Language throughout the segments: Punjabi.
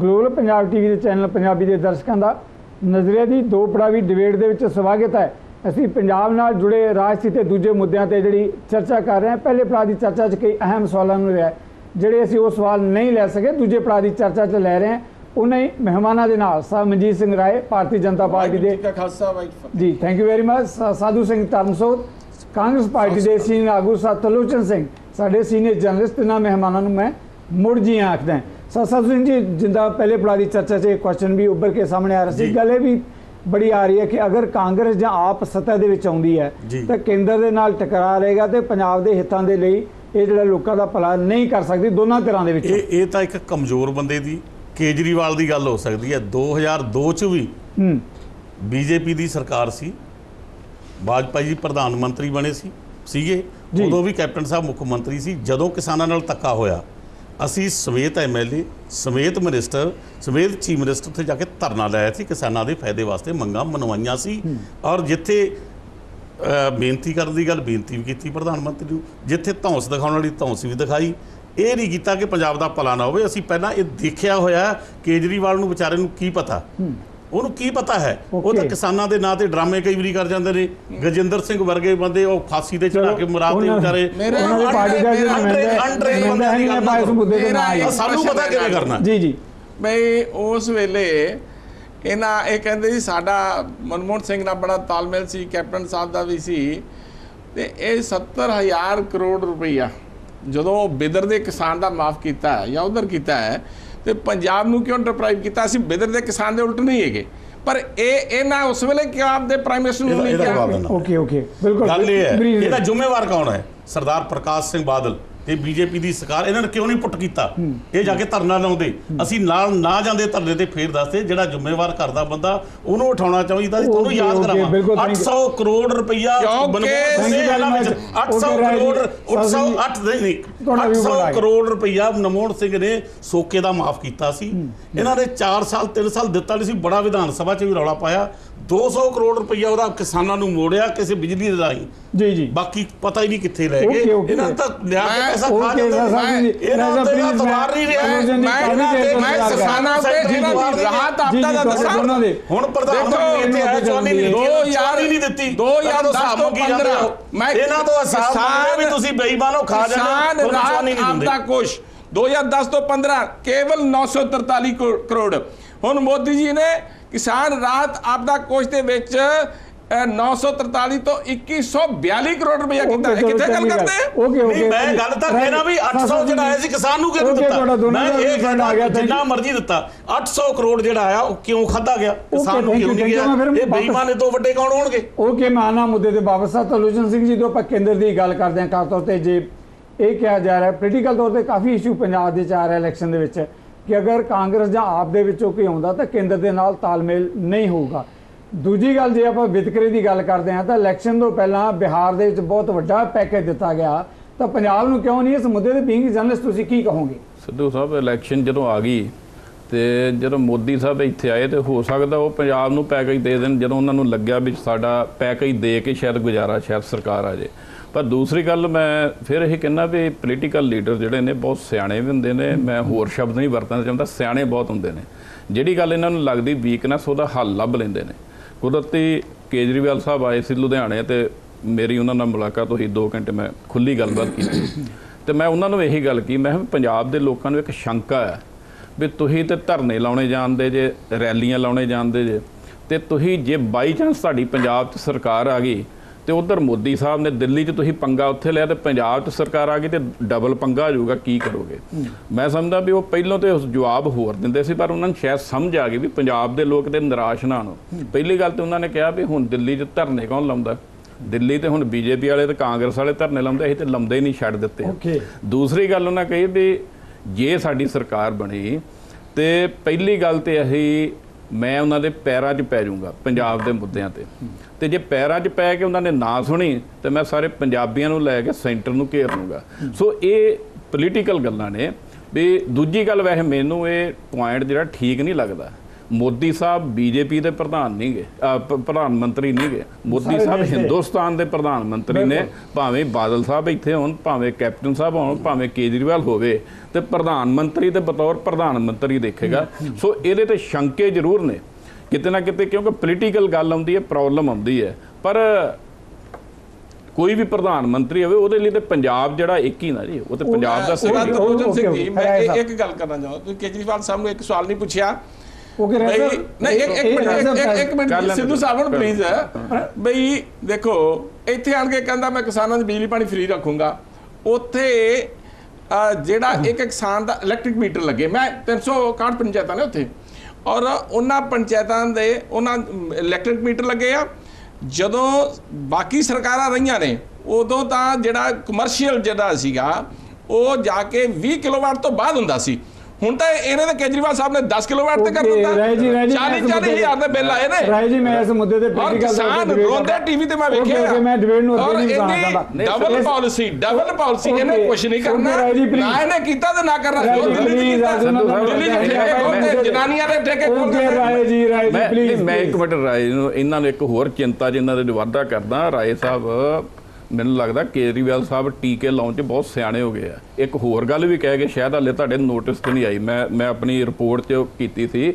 ਗਲੋਬਲ ਪੰਜਾਬ ਟੀਵੀ ਦੇ ਚੈਨਲ ਪੰਜਾਬੀ ਦੇ ਦਰਸ਼ਕਾਂ ਦਾ ਨਜ਼ਰੀਆ ਦੀ ਦੋ ਪੜਾਵੀ ਡਿਬੇਟ ਦੇ ਵਿੱਚ ਸਵਾਗਤ ਹੈ। ਅਸੀਂ ਪੰਜਾਬ ਨਾਲ ਜੁੜੇ ਰਾਜਨੀਤੀ ਤੇ ਦੂਜੇ ਮੁੱਦਿਆਂ ਤੇ ਜਿਹੜੀ ਚਰਚਾ ਕਰ ਰਹੇ ਹਾਂ ਪਹਿਲੇ ਪੜਾਅ ਦੀ ਚਰਚਾ 'ਚ ਕਈ ਅਹਿਮ ਸਵਾਲਾਂ ਨੂੰ ਲਿਆ ਜਿਹੜੇ ਅਸੀਂ ਉਹ ਸਵਾਲ ਨਹੀਂ ਲੈ ਸਕੇ ਦੂਜੇ ਪੜਾਅ ਦੀ ਚਰਚਾ 'ਚ ਲੈ ਰਹੇ ਹਾਂ। ਉਹਨਾਂ ਹੀ ਮਹਿਮਾਨਾਂ ਦੇ ਨਾਲ ਸਾਹਿਬ ਮਨਜੀਤ ਸਿੰਘ ਰਾਏ ਭਾਰਤੀ ਜਨਤਾ ਪਾਰਟੀ ਦੇ ji thank you very much Sadhu Singh Dharamsot Congress party ਦੇ ਸੀਨੀਅਰ ਆਗੂ ਸਤਲੋਚਨ ਸਿੰਘ। ਸਾਡੇ ਸੀਨੀਅਰ ਜਰਨਲਿਸਟ ਇਹਨਾਂ ਮਹਿਮਾਨਾਂ ਨੂੰ ਮੈਂ ਮੁੜ ਜੀ ਆਖਦਾ ਸਾ ਸਾਧੂ ਸਿੰਘ ਜੀ ਜਿੰਦਾ ਪਹਿਲੇ ਪੜਾ ਦੀ ਚਰਚਾ 'ਚ ਕੁਐਸਚਨ ਵੀ ਉੱਭਰ ਕੇ ਸਾਹਮਣੇ ਆ ਰਿਹਾ ਸੀ। ਗੱਲ ਇਹ ਵੀ ਬੜੀ ਆ ਰਹੀ ਹੈ ਕਿ ਅਗਰ ਕਾਂਗਰਸ ਜਾਂ ਆਪ ਸੱਤਾ ਦੇ ਵਿੱਚ ਆਉਂਦੀ ਹੈ। ਤਾਂ ਕੇਂਦਰ ਦੇ ਨਾਲ ਟਕਰਾ ਰਹੇਗਾ ਤੇ ਪੰਜਾਬ ਦੇ ਹਿੱਤਾਂ ਦੇ ਲਈ ਇਹ ਜਿਹੜਾ ਲੋਕਾਂ ਦਾ ਭਲਾ ਨਹੀਂ ਕਰ ਸਕਦੀ ਦੋਨਾਂ ਧਿਰਾਂ ਦੇ ਵਿੱਚ। ਇਹ ਇਹ ਤਾਂ ਇੱਕ ਕਮਜ਼ੋਰ ਬੰਦੇ ਦੀ ਕੇਜਰੀਵਾਲ ਦੀ ਗੱਲ ਹੋ ਸਕਦੀ ਹੈ। 2002 ਚ ਵੀ ਹੂੰ। ਬੀਜੇਪੀ ਦੀ ਸਰਕਾਰ ਸੀ। ਵਾਜਪਾਈ ਜੀ ਪ੍ਰਧਾਨ ਮੰਤਰੀ ਬਣੇ ਸੀ ਸੀਗੇ। ਉਦੋਂ ਵੀ ਕੈਪਟਨ ਸਾਹਿਬ ਮੁੱਖ ਮੰਤਰੀ ਸੀ। ਜਦੋਂ ਕਿਸਾਨਾਂ ਨਾਲ ਧੱਕਾ ਹੋਇਆ ਅਸੀਂ ਸਮੇਤ ਐਮਐਲਏ ਸਮੇਤ ਮਿਨਿਸਟਰ ਸਮੇਤ ਚੀਫ ਮਿਨਿਸਟਰ ਉੱਥੇ ਜਾ ਕੇ ਧਰਨਾ ਲਾਇਆ ਸੀ ਕਿਸਾਨਾਂ ਦੇ ਫਾਇਦੇ ਵਾਸਤੇ ਮੰਗਾਂ ਮਨਵਾਈਆਂ ਸੀ। ਔਰ ਜਿੱਥੇ ਬੇਨਤੀ ਕਰਨ ਦੀ ਗੱਲ ਬੇਨਤੀ ਵੀ ਕੀਤੀ ਪ੍ਰਧਾਨ ਮੰਤਰੀ ਨੂੰ ਜਿੱਥੇ ਧੌਂਸ ਦਿਖਾਉਣ ਵਾਲੀ ਧੌਂਸ ਵੀ ਦਿਖਾਈ। ਇਹ ਨਹੀਂ ਕੀਤਾ ਕਿ ਪੰਜਾਬ ਦਾ ਭਲਾ ਨਾ ਹੋਵੇ। ਅਸੀਂ ਪਹਿਲਾਂ ਇਹ ਦੇਖਿਆ ਹੋਇਆ ਕੇਜਰੀਵਾਲ ਨੂੰ ਵਿਚਾਰੇ ਨੂੰ ਕੀ ਪਤਾ? ਉਹਨੂੰ ਕੀ ਪਤਾ ਹੈ? ਉਹ ਤਾਂ. ਕਿਸਾਨਾਂ ਦੇ ਨਾਂ ਤੇ ਡਰਾਮੇ ਕਈ ਵਾਰੀ ਕਰ ਜਾਂਦੇ ਨੇ। ਗਜਿੰਦਰ ਸਿੰਘ ਵਰਗੇ ਬੰਦੇ ਉਹ ਫਾਂਸੀ ਤੇ ਚੜਾ ਕੇ ਮਰਾਤੇ ਉਹਨਾਂ- ਵਿਚਾਰੇ ਉਹਨਾਂ ਦੀ ਪਾਰਟੀ ਦਾ ਜਿਹੜਾ ਨੁਮਾਇੰਦਾ ਹੈ ਨਹੀਂ ਆਪਾਂ ਇਸ ਮੁੱਦੇ ਤੇ ਨਾ ਆਈਏ ਸਾਨੂੰ ਪਤਾ ਕਿਵੇਂ ਕਰਨਾ ਜੀ ਜੀ। ਬਈ ਉਸ ਵੇਲੇ ਇਹਨਾਂ ਇਹ ਕਹਿੰਦੇ ਸੀ ਸਾਡਾ ਮਨਮੋਹਨ ਸਿੰਘ ਨਾਲ ਬੜਾ ਤਾਲਮੇਲ ਸੀ ਕੈਪਟਨ ਸਾਹਿਬ ਦਾ ਵੀ ਸੀ। ਤੇ ਇਹ 70000 ਕਰੋੜ ਰੁਪਈਆ ਜਦੋਂ ਬਿਦਰ ਦੇ ਕਿਸਾਨ ਦਾ ਮਾਫ ਕੀਤਾ ਹੈ ਜਾਂ ਉਧਰ ਕੀਤਾ ਹੈ ਤੇ ਪੰਜਾਬ ਨੂੰ ਕਿਉਂ ਡਿਪਰਾਈਵ ਕੀਤਾ? ਅਸੀਂ ਬਿਦਰ ਦੇ ਕਿਸਾਨ ਦੇ ਉਲਟ ਨਹੀਂ ਹੈਗੇ। ਪਰ ਇਹ ਇਹਨਾਂ ਉਸ ਵੇਲੇ ਕਿਉਂ ਆਪਦੇ ਪ੍ਰਾਈਮ ਮਿਨਿਸਟਰ ਨੂੰ ਨਹੀਂ ਕਿਹਾ। Okay okay. ਬਿਲਕੁਲ ਗੱਲ ਇਹ ਹੈ ਇਹਦਾ ਜ਼ਿੰਮੇਵਾਰ ਕੌਣ ਹੈ? ਸਰਦਾਰ ਪ੍ਰਕਾਸ਼ ਸਿੰਘ ਬਾਦਲ। ਤੇ ਬੀਜੇਪੀ ਦੀ ਸਰਕਾਰ ਇਹਨਾਂ ਨੇ ਕਿਉਂ ਨਹੀਂ ਪੁੱਟ ਕੀਤਾ ਇਹ ਜਾ ਕੇ ਧਰਨਾ ਲਾਉਂਦੇ ਅਸੀਂ ਨਾਲ ਨਾ ਜਾਂਦੇ ਧਰਨੇ ਤੇ ਫੇਰ ਦੱਸਦੇ ਜਿਹੜਾ ਜ਼ਿੰਮੇਵਾਰ ਕਰਦਾ ਬੰਦਾ ਉਹਨੂੰ ਉਠਾਉਣਾ ਚਾਹੀਦਾ ਸੀ ਤੁਹਾਨੂੰ ਯਾਦ ਕਰਾਵਾਂ ਬਿਲਕੁਲ, thank you. 800 ਕਰੋੜ ਰੁਪਈਆ ਮਨਮੋਹਨ ਸਿੰਘ ਇਹਨਾਂ ਵਿੱਚ much. 800 Okay, right. ਕਰੋੜ ਸਾਧੂ ਜੀ, 808 ਨਹੀਂ ਨਹੀਂ ਤੁਹਾਡਾ ਵੀ 800 ਬੜਾ ਹੈ। ਕਰੋੜ ਰੁਪਈਆ ਮਨਮੋਹਨ ਸਿੰਘ ਨੇ ਸੋਕੇ ਦਾ ਮਾਫ ਕੀਤਾ ਸੀ ਇਹਨਾਂ ਨੇ 4 ਸਾਲ 3 ਸਾਲ ਦਿੱਤਾ ਨਹੀਂ ਸੀ ਬੜਾ ਵਿਧਾਨ ਸਭਾ 'ਚ ਵੀ ਰੌਲਾ ਪਾਇਆ 200 ਕਰੋੜ ਰੁਪਈਆ ਉਹਦਾ ਕਿਸਾਨਾਂ ਨੂੰ ਮੋੜਿਆ ਕਿਸੇ ਬਿਜਲੀ ਦੇ ਰਾਹੀਂ। ਜੀ ਜੀ। ਬਾਕੀ ਪਤਾ ਹੀ ਨਹੀਂ ਕਿੱਥੇ ਲੈ ਗਏ. ਇਹਨਾਂ ਤਾਂ ਲਿਆ ਕੇ ਪੈਸਾ ਖਾ ਜਾਂਦੇ ਇਹਨਾਂ ਤੇ ਤਵਾਰ ਨਹੀਂ ਰਿਹਾ। ਮੈਂ- ਮੈਂ- ਕਿਸਾਨਾਂ ਤੇ ਇਹਨਾਂ ਦੀ ਰਾਹਤ ਆਪਦਾ ਦਾ ਦੱਸਾਂ ਦੇ। ਹੁਣ ਪ੍ਰਧਾਨ ਮੰਤਰੀ ਇੱਥੇ ਆਇਆ ਚੋਣੀ ਨਹੀਂ ਦੋ ਦਿੱਤੀ ਹਜ਼ਾਰ- ਚੋਣੀ ਨਹੀਂ ਦਿੱਤੀ। ਦੋ ਹਜ਼ਾਰ ਇਹਨਾਂ ਤੋਂ ਦਸ ਹਿਸਾਬ ਤੋਂ ਮੰਗੀ ਜਾਂਦੇ ਹੋ। ਮੈਂ ਇਹਨਾਂ ਤੋਂ ਹਿਸਾਬ ਵੀ ਤੁਸੀਂ ਬੇਈਮਾਨੋ ਖਾ ਜਾਂਦੇ ਹੋ, ਕਿਸਾਨ ਰਾਹਤ ਚੋਣੀ ਨਹੀਂ ਦਿੰਦੇ। ਆਪਦਾ ਕੋਸ਼ 2010 ਤੋਂ 15 ਕੇਵਲ 943 ਕਰੋ- ਕਰੋੜ। ਹੁਣ ਮੋਦੀ ਜੀ ਨੇ ਕਿਸਾਨ ਰਾਹਤ ਆਪਦਾ ਕੋਸ਼ ਦੇ ਵਿੱਚ ਅ, 943 ਤੋਂ 2142 ਕਰੋੜ ਰੁਪਇਆ ਕੀਤਾ। ਕਿੱਥੇ ਗੱਲ ਕਰਦੇ ਓਕੇ ਓਕੇ ਮੈਂ ਗੱਲ ਤਾਂ ਕਹਿਣਾ ਵੀ 800 ਜਿਹੜਾ ਆਇਆ ਸੀ ਕਿਸਾਨ ਨੂੰ ਕਿਉਂ ਦਿੱਤਾ? ਮੈਂ ਇਹ result ਕਹਿੰਦਾ ਆ ਗਿਆ, ਕਿ thank ਜਿੰਨਾ. ਮਰਜ਼ੀ ਦਿੱਤਾ। 800 ਕਰੋੜ ਜਿਹੜਾ ਆਇਆ ਉਹ ਕਿਉਂ ਖਾਦਾ ਗਿਆ? ਕਿਸਾਨ ਨੂੰ ਕਿਉਂ ਨਹੀਂ ਗਿਆ? ਇਹ ਬੇਈਮਾਨ ਤੋਂ ਵੱਡੇ ਕੌਣ ਹੋਣਗੇ? ਓਕੇ ਮੈਂ ਆਨਾ ਮੁੱਦੇ ਤੇ ਵਾਪਸ। ਆ ਤਲੂਜਨ ਸਿੰਘ ਜੀ ਤੋਂ ਆਪਾਂ ਕੇਂਦਰ ਦੀ ਗੱਲ ਕਰਦੇ ਹਾਂ। ਖਾਸ ਤੌਰ ਤੇ ਜੇ ਇਹ ਕਿਹਾ ਜਾ ਰਿਹਾ ਹੈ ਪੋਲੀਟੀਕਲ ਤੌਰ ਤੇ ਕਾਫੀ ਇਸ਼ੂ ਪੰਜਾਬ ਦੇ ਚ ਆ ਰਿਹਾ ਇਲੈਕਸ਼ਨ ਦੇ ਵਿੱਚ। ਕਿ ਅਗਰ ਕਾਂਗਰਸ ਜਾਂ ਆਪ ਦੇ ਵਿੱਚੋਂ ਕੋਈ ਆਉਂਦਾ ਤਾਂ ਕੇਂਦਰ ਦੇ ਨਾਲ ਤਾਲਮੇਲ ਨਹੀਂ ਹੋਊਗਾ। ਦੂਜੀ ਗੱਲ ਜੇ ਆਪਾਂ ਵਿਤਕਰੇ ਦੀ ਗੱਲ ਕਰਦੇ ਹਾਂ ਤਾਂ ਇਲੈਕਸ਼ਨ ਤੋਂ ਪਹਿਲਾਂ ਬਿਹਾਰ ਦੇ ਵਿੱਚ ਬਹੁਤ ਵੱਡਾ ਪੈਕੇਜ ਦਿੱਤਾ ਗਿਆ। ਤਾਂ ਪੰਜਾਬ ਨੂੰ ਕਿਉਂ ਨਹੀਂ ਇਸ ਮੁੱਦੇ ਤੇ ਬੀਇੰਗ ਜਰਨਲਿਸਟ ਤੁਸੀਂ ਕੀ ਕਹੋਗੇ? ਸਿੱਧੂ ਸਾਹਿਬ, ਇਲੈਕਸ਼ਨ ਜਦੋਂ ਆ ਗਈ ਤੇ ਜਦੋਂ ਮੋਦੀ ਸਾਹਿਬ ਇੱਥੇ ਆਏ ਤੇ ਹੋ ਸਕਦਾ ਉਹ ਪੰਜਾਬ ਨੂੰ ਪੈਕੇਜ ਦੇ ਦੇਣ। ਜਦੋਂ ਉਹਨਾਂ ਨੂੰ ਲੱਗਿਆ ਵੀ ਸਾਡਾ ਪੈਕੇਜ ਦੇ ਕੇ ਸ਼ਾਇਦ ਗੁਜ਼ਾਰਾ, ਸ਼ਾਇਦ ਸਰਕਾਰ ਆ ਜੇ ਪਰ ਦੂਸਰੀ ਗੱਲ ਮੈਂ ਫਿਰ ਇਹ ਕਹਿੰਦਾ ਵੀ ਪੋਲੀਟੀਕਲ ਲੀਡਰ ਜਿਹੜੇ ਨੇ ਬਹੁਤ ਸਿਆਣੇ ਵੀ ਹੁੰਦੇ ਨੇ, ਮੈਂ ਹੋਰ ਸ਼ਬਦ ਨਹੀਂ ਵਰਤਣਾ ਚਾਹੁੰਦਾ, ਸਿਆਣੇ ਬਹੁਤ ਹੁੰਦੇ ਨੇ। ਜਿਹੜੀ ਗੱਲ ਇਹਨਾਂ ਨੂੰ ਲੱਗਦੀ ਵੀਕਨੈਸ ਉਹਦਾ ਹੱਲ ਲੱਭ ਲੈਂਦੇ ਨੇ। ਕੁਦਰਤੀ ਕੇਜਰੀਵਾਲ ਸਾਹਿਬ ਆਏ ਸੀ ਲੁਧਿਆਣੇ ਤੇ ਮੇਰੀ ਉਹਨਾਂ ਨਾਲ ਮੁਲਾਕਾਤ ਹੋਈ 2 ਘੰਟੇ ਮੈਂ ਖੁੱਲੀ ਗੱਲਬਾਤ ਕੀਤੀ। ਤੇ ਮੈਂ ਉਹਨਾਂ ਨੂੰ ਇਹੀ ਗੱਲ ਕੀ ਮੈਂ ਕਿਹਾ ਵੀ ਪੰਜਾਬ ਦੇ ਲੋਕਾਂ ਨੂੰ ਇੱਕ ਸ਼ੰਕਾ ਹੈ ਵੀ ਤੁਸੀਂ ਤੇ ਧਰਨੇ ਲਾਉਣੇ ਜਾਣਦੇ ਜੇ, ਰੈਲੀਆਂ ਲਾਉਣੇ ਜਾਣਦੇ ਜੇ, ਤੇ ਤੁਸੀਂ ਜੇ ਬਾਈ ਚਾਂਸ ਤੁਹਾਡੀ ਪੰਜਾਬ 'ਚ ਸਰਕਾਰ ਆ ਗਈ ਤੇ ਉਧਰ ਮੋਦੀ ਸਾਹਿਬ ਨੇ ਦਿੱਲੀ 'ਚ ਤੁਸੀਂ ਪੰਗਾ ਉੱਥੇ ਲਿਆ ਤੇ ਪੰਜਾਬ 'ਚ ਸਰਕਾਰ ਆ ਗਈ ਤੇ ਡਬਲ ਪੰਗਾ ਹੋ ਜਾਊਗਾ ਕੀ ਕਰੋਗੇ? ਮੈਂ ਸਮਝਦਾ ਵੀ ਉਹ ਪਹਿਲਾਂ ਤੇ ਉਸ ਜਵਾਬ ਹੋਰ ਦਿੰਦੇ ਸੀ ਪਰ ਉਹਨਾਂ ਨੂੰ ਸ਼ਾਇਦ ਸਮਝ ਆ ਗਈ ਵੀ ਪੰਜਾਬ ਦੇ ਲੋਕ ਤੇ ਨਿਰਾਸ਼ ਨਾ ਹੋਣ। ਪਹਿਲੀ ਗੱਲ ਤੇ ਉਹਨਾਂ ਨੇ ਕਿਹਾ ਵੀ ਹੁਣ ਦਿੱਲੀ 'ਚ ਧਰਨੇ ਕੌਣ ਲਾਉਂਦਾ? ਦਿੱਲੀ ਤੇ ਹੁਣ ਬੀਜੇਪੀ ਵਾਲੇ ਤੇ ਕਾਂਗਰਸ ਵਾਲੇ ਧਰਨੇ ਲਾਉਂਦੇ ਅਸੀਂ ਤੇ ਲਾਉਂਦੇ ਹੀ ਨਹੀਂ ਛੱਡ ਦਿੱਤੇ। ਦੂਸਰੀ ਗੱਲ ਉਹਨਾਂ ਕਹੀ ਵੀ ਜੇ ਸਾਡੀ ਸਰਕਾਰ ਬਣੀ ਤੇ ਪਹਿਲੀ ਗੱਲ ਤੇ ਅਸੀਂ ਮੈਂ ਉਹਨਾਂ ਦੇ ਪੈਰਾਂ 'ਚ ਪੈ ਜਾਊਂਗਾ, ਪੰਜਾਬ ਦੇ ਮੁੱਦਿਆਂ ਤੇ। ਤੇ ਜੇ ਪੈਰਾਂ 'ਚ ਪੈ ਕੇ ਉਹਨਾਂ ਨੇ ਨਾ ਸੁਣੀ, ਤੇ ਮੈਂ ਸਾਰੇ ਪੰਜਾਬੀਆਂ ਨੂੰ ਲੈ ਕੇ ਸੈਂਟਰ ਨੂੰ ਘੇਰ ਲੂੰਗਾ ਸੋ ਇਹ ਪੋਲੀਟੀਕਲ ਗੱਲਾਂ ਨੇ। ਵੀ ਦੂਜੀ ਗੱਲ ਵੈਸੇ ਮੈਨੂੰ ਇਹ ਪੁਆਇੰਟ ਜਿਹੜਾ ਠੀਕ ਨਹੀਂ ਲੱਗਦਾ। ਮੋਦੀ ਸਾਹਿਬ ਬੀਜੇਪੀ ਦੇ ਪ੍ਰਧਾਨ ਨਹੀਂ ਗਏ ਅ, ਪ- ਪ੍ਰਧਾਨ ਮੰਤਰੀ ਨਹੀਂ ਗਏ। ਮੋਦੀ ਸਾਹਿਬ। ਹਿੰਦੁਸਤਾਨ ਦੇ ਪ੍ਰਧਾਨ ਮੰਤਰੀ ਨੇ ਭਾਵੇਂ ਬਾਦਲ ਸਾਹਿਬ ਇੱਥੇ ਹੋਣ ਭਾਵੇਂ ਕੈਪਟਨ ਸਾਹਿਬ ਹੋਣ ਭਾਵੇਂ ਕੇਜਰੀਵਾਲ ਹੋਵੇ ਤੇ ਪ੍ਰਧਾਨ ਮੰਤਰੀ ਤੇ ਬਤੌਰ ਪ੍ਰਧਾਨ ਮੰਤਰੀ ਦੇਖੇਗਾ। ਸੋ ਇਹਦੇ ਤੇ ਸ਼ੰਕੇ ਜ਼ਰੂਰ ਨੇ। ਕਿਤੇ ਨਾ ਕਿਤੇ ਕਿਉਂਕਿ ਪੋਲੀਟੀਕਲ ਗੱਲ ਆਉਂਦੀ ਹੈ ਪ੍ਰੋਬਲਮ ਆਉਂਦੀ ਹੈ। ਪਰ ਕੋਈ ਵੀ ਪ੍ਰਧਾਨ ਮੰਤਰੀ ਹੋਵੇ ਉਹਦੇ ਲਈ ਤੇ ਪੰਜਾਬ ਜਿਹੜਾ ਇੱਕ ਹੀ ਨਾ ਜੀ ਉਹ ਤੇ ਪੰਜਾਬ ਦਾ ਸਿਰ ਮੈਂ। ਇੱਕ ਗੱਲ ਕਰਨਾ ਚਾਹੁੰਦਾ ਤੁਸੀਂ ਕੇਜਰੀਵਾਲ ਸਾਹਿਬ ਨੂੰ ਇੱਕ ਸਵਾਲ ਨਹੀਂ ਪੁੱਛਿਆ। ਓਕੇ ਬਈ ਰਹਿ ਨਹੀਂ ਇੱਕ ਇੱਕ ਮਿੰਟ ਇੱਕ- ਮਿੰਟ ਸਿੱਧੂ। ਸਾਹਿਬ ਨੂੰ ਪਲੀਜ਼ ਬਈ ਦੇਖੋ ਇੱਥੇ ਆਣ ਕੇ ਕਹਿੰਦਾ ਮੈਂ ਕਿਸਾਨਾਂ ਦੀ ਬਿਜਲੀ ਪਾਣੀ ਫ੍ਰੀ ਰੱਖੂੰਗਾ। ਉੱਥੇ ਜਿਹੜਾ ਇੱਕ ਇੱਕ ਕਿਸਾਨ ਦਾ ਇਲੈਕਟ੍ਰਿਕ ਮੀਟਰ ਲੱਗੇ। ਮੈਂ 361 ਪੰਚਾਇਤਾਂ ਨੇ ਉੱਥੇ। ਔਰ ਉਹਨਾਂ ਪੰਚਾਇਤਾਂ ਦੇ ਉਹਨਾਂ ਇਲੈਕਟ੍ਰਿਕ ਮੀਟਰ ਲੱਗੇ ਆ। ਜਦੋਂ ਬਾਕੀ ਸਰਕਾਰਾਂ ਰਹੀਆਂ ਨੇ ਉਦੋਂ ਤਾਂ ਜਿਹੜਾ ਕਮਰਸ਼ੀਅਲ ਜਿਹੜਾ ਸੀਗਾ ਉਹ ਜਾ ਕੇ 20 ਕਿਲੋਵਾਟ ਤੋਂ ਬਾਅਦ ਹੁੰਦਾ ਸੀ। ਹੁਣ ਤਾਂ ਇਹਨੇ ਤਾਂ ਕੇਜਰੀਵਾਲ ਸਾਹਿਬ ਨੇ 10 ਕਿਲੋਵਾਟ ਤੇ ਕਰ ਦਿੱਤਾ। ਰਾਏ ਜੀ, ਰਾਏ ਜੀ, 40 ਮੈਂ ਇਸ 40 ਹਜ਼ਾਰ ਦੇ ਬਿੱਲ ਆਏ ਨੇ ਰਾਏ ਜੀ ਮੈਂ ਇਸ ਮੁੱਦੇ ਤੇ ਤੇ ਕਿਸਾਨ ਰੋਂਦੇ। ਟੀਵੀ ਤੇ ਮੈਂ ਵੇਖਿਆ ਮੈਂ debate ਨੂੰ ਅੱਗੇ ਨਹੀਂ ਚਾਹੁੰਦਾ। ਡਬਲ ਪਾਲਿਸੀ ਡਬਲ ਪਾਲਿਸੀ ਇਹਨੇ ਕੁਝ ਨਹੀਂ ਕਰਨਾ। ਰਾਏ ਜੀ, please। ਨਾ ਇਹਨੇ ਕੀਤਾ ਤੇ ਨਾ ਕਰਨਾ। ਜੋ ਦਿੱਲੀ ਜੀ, ਕੀਤਾ ਮੈਂ- ਦਿੱਲੀ ਨੇ ਠੇਕੇ ਮੈਂ- ਜਨਾਨੀਆਂ ਦੇ ਠੇਕੇ ਖੋਲਦੇ ਰਾਏ ਜੀ ਰਾਏ ਜੀ ਮੈਂ ਪਲੀਜ਼ ਮੈਂ ਇੱਕ ਮਿੰਟ ਰਾਏ ਨੂੰ ਇਹਨਾਂ ਨੂੰ ਇੱਕ ਹੋਰ ਚਿੰਤਾ ਜਿਨ੍ਹਾਂ ਦੇ ਵਾਅਦਾ ਕਰਦਾ। ਰਾਏ ਸਾਹਿਬ ਮੈਨੂੰ ਲੱਗਦਾ ਕੇਜਰੀਵਾਲ ਸਾਹਿਬ ਟੀਕੇ ਲਾਉਣ 'ਚ ਬਹੁਤ ਸਿਆਣੇ ਹੋ ਗਏ ਆ। ਇੱਕ ਹੋਰ ਗੱਲ ਵੀ ਕਹਿ ਕੇ ਸ਼ਾਇਦ ਹਾਲੇ ਤੁਹਾਡੇ ਨੋਟਿਸ ਤੇ ਨਹੀਂ ਆਈ। ਮੈਂ ਮੈਂ ਆਪਣੀ ਰਿਪੋਰਟ 'ਚ ਕੀਤੀ ਸੀ।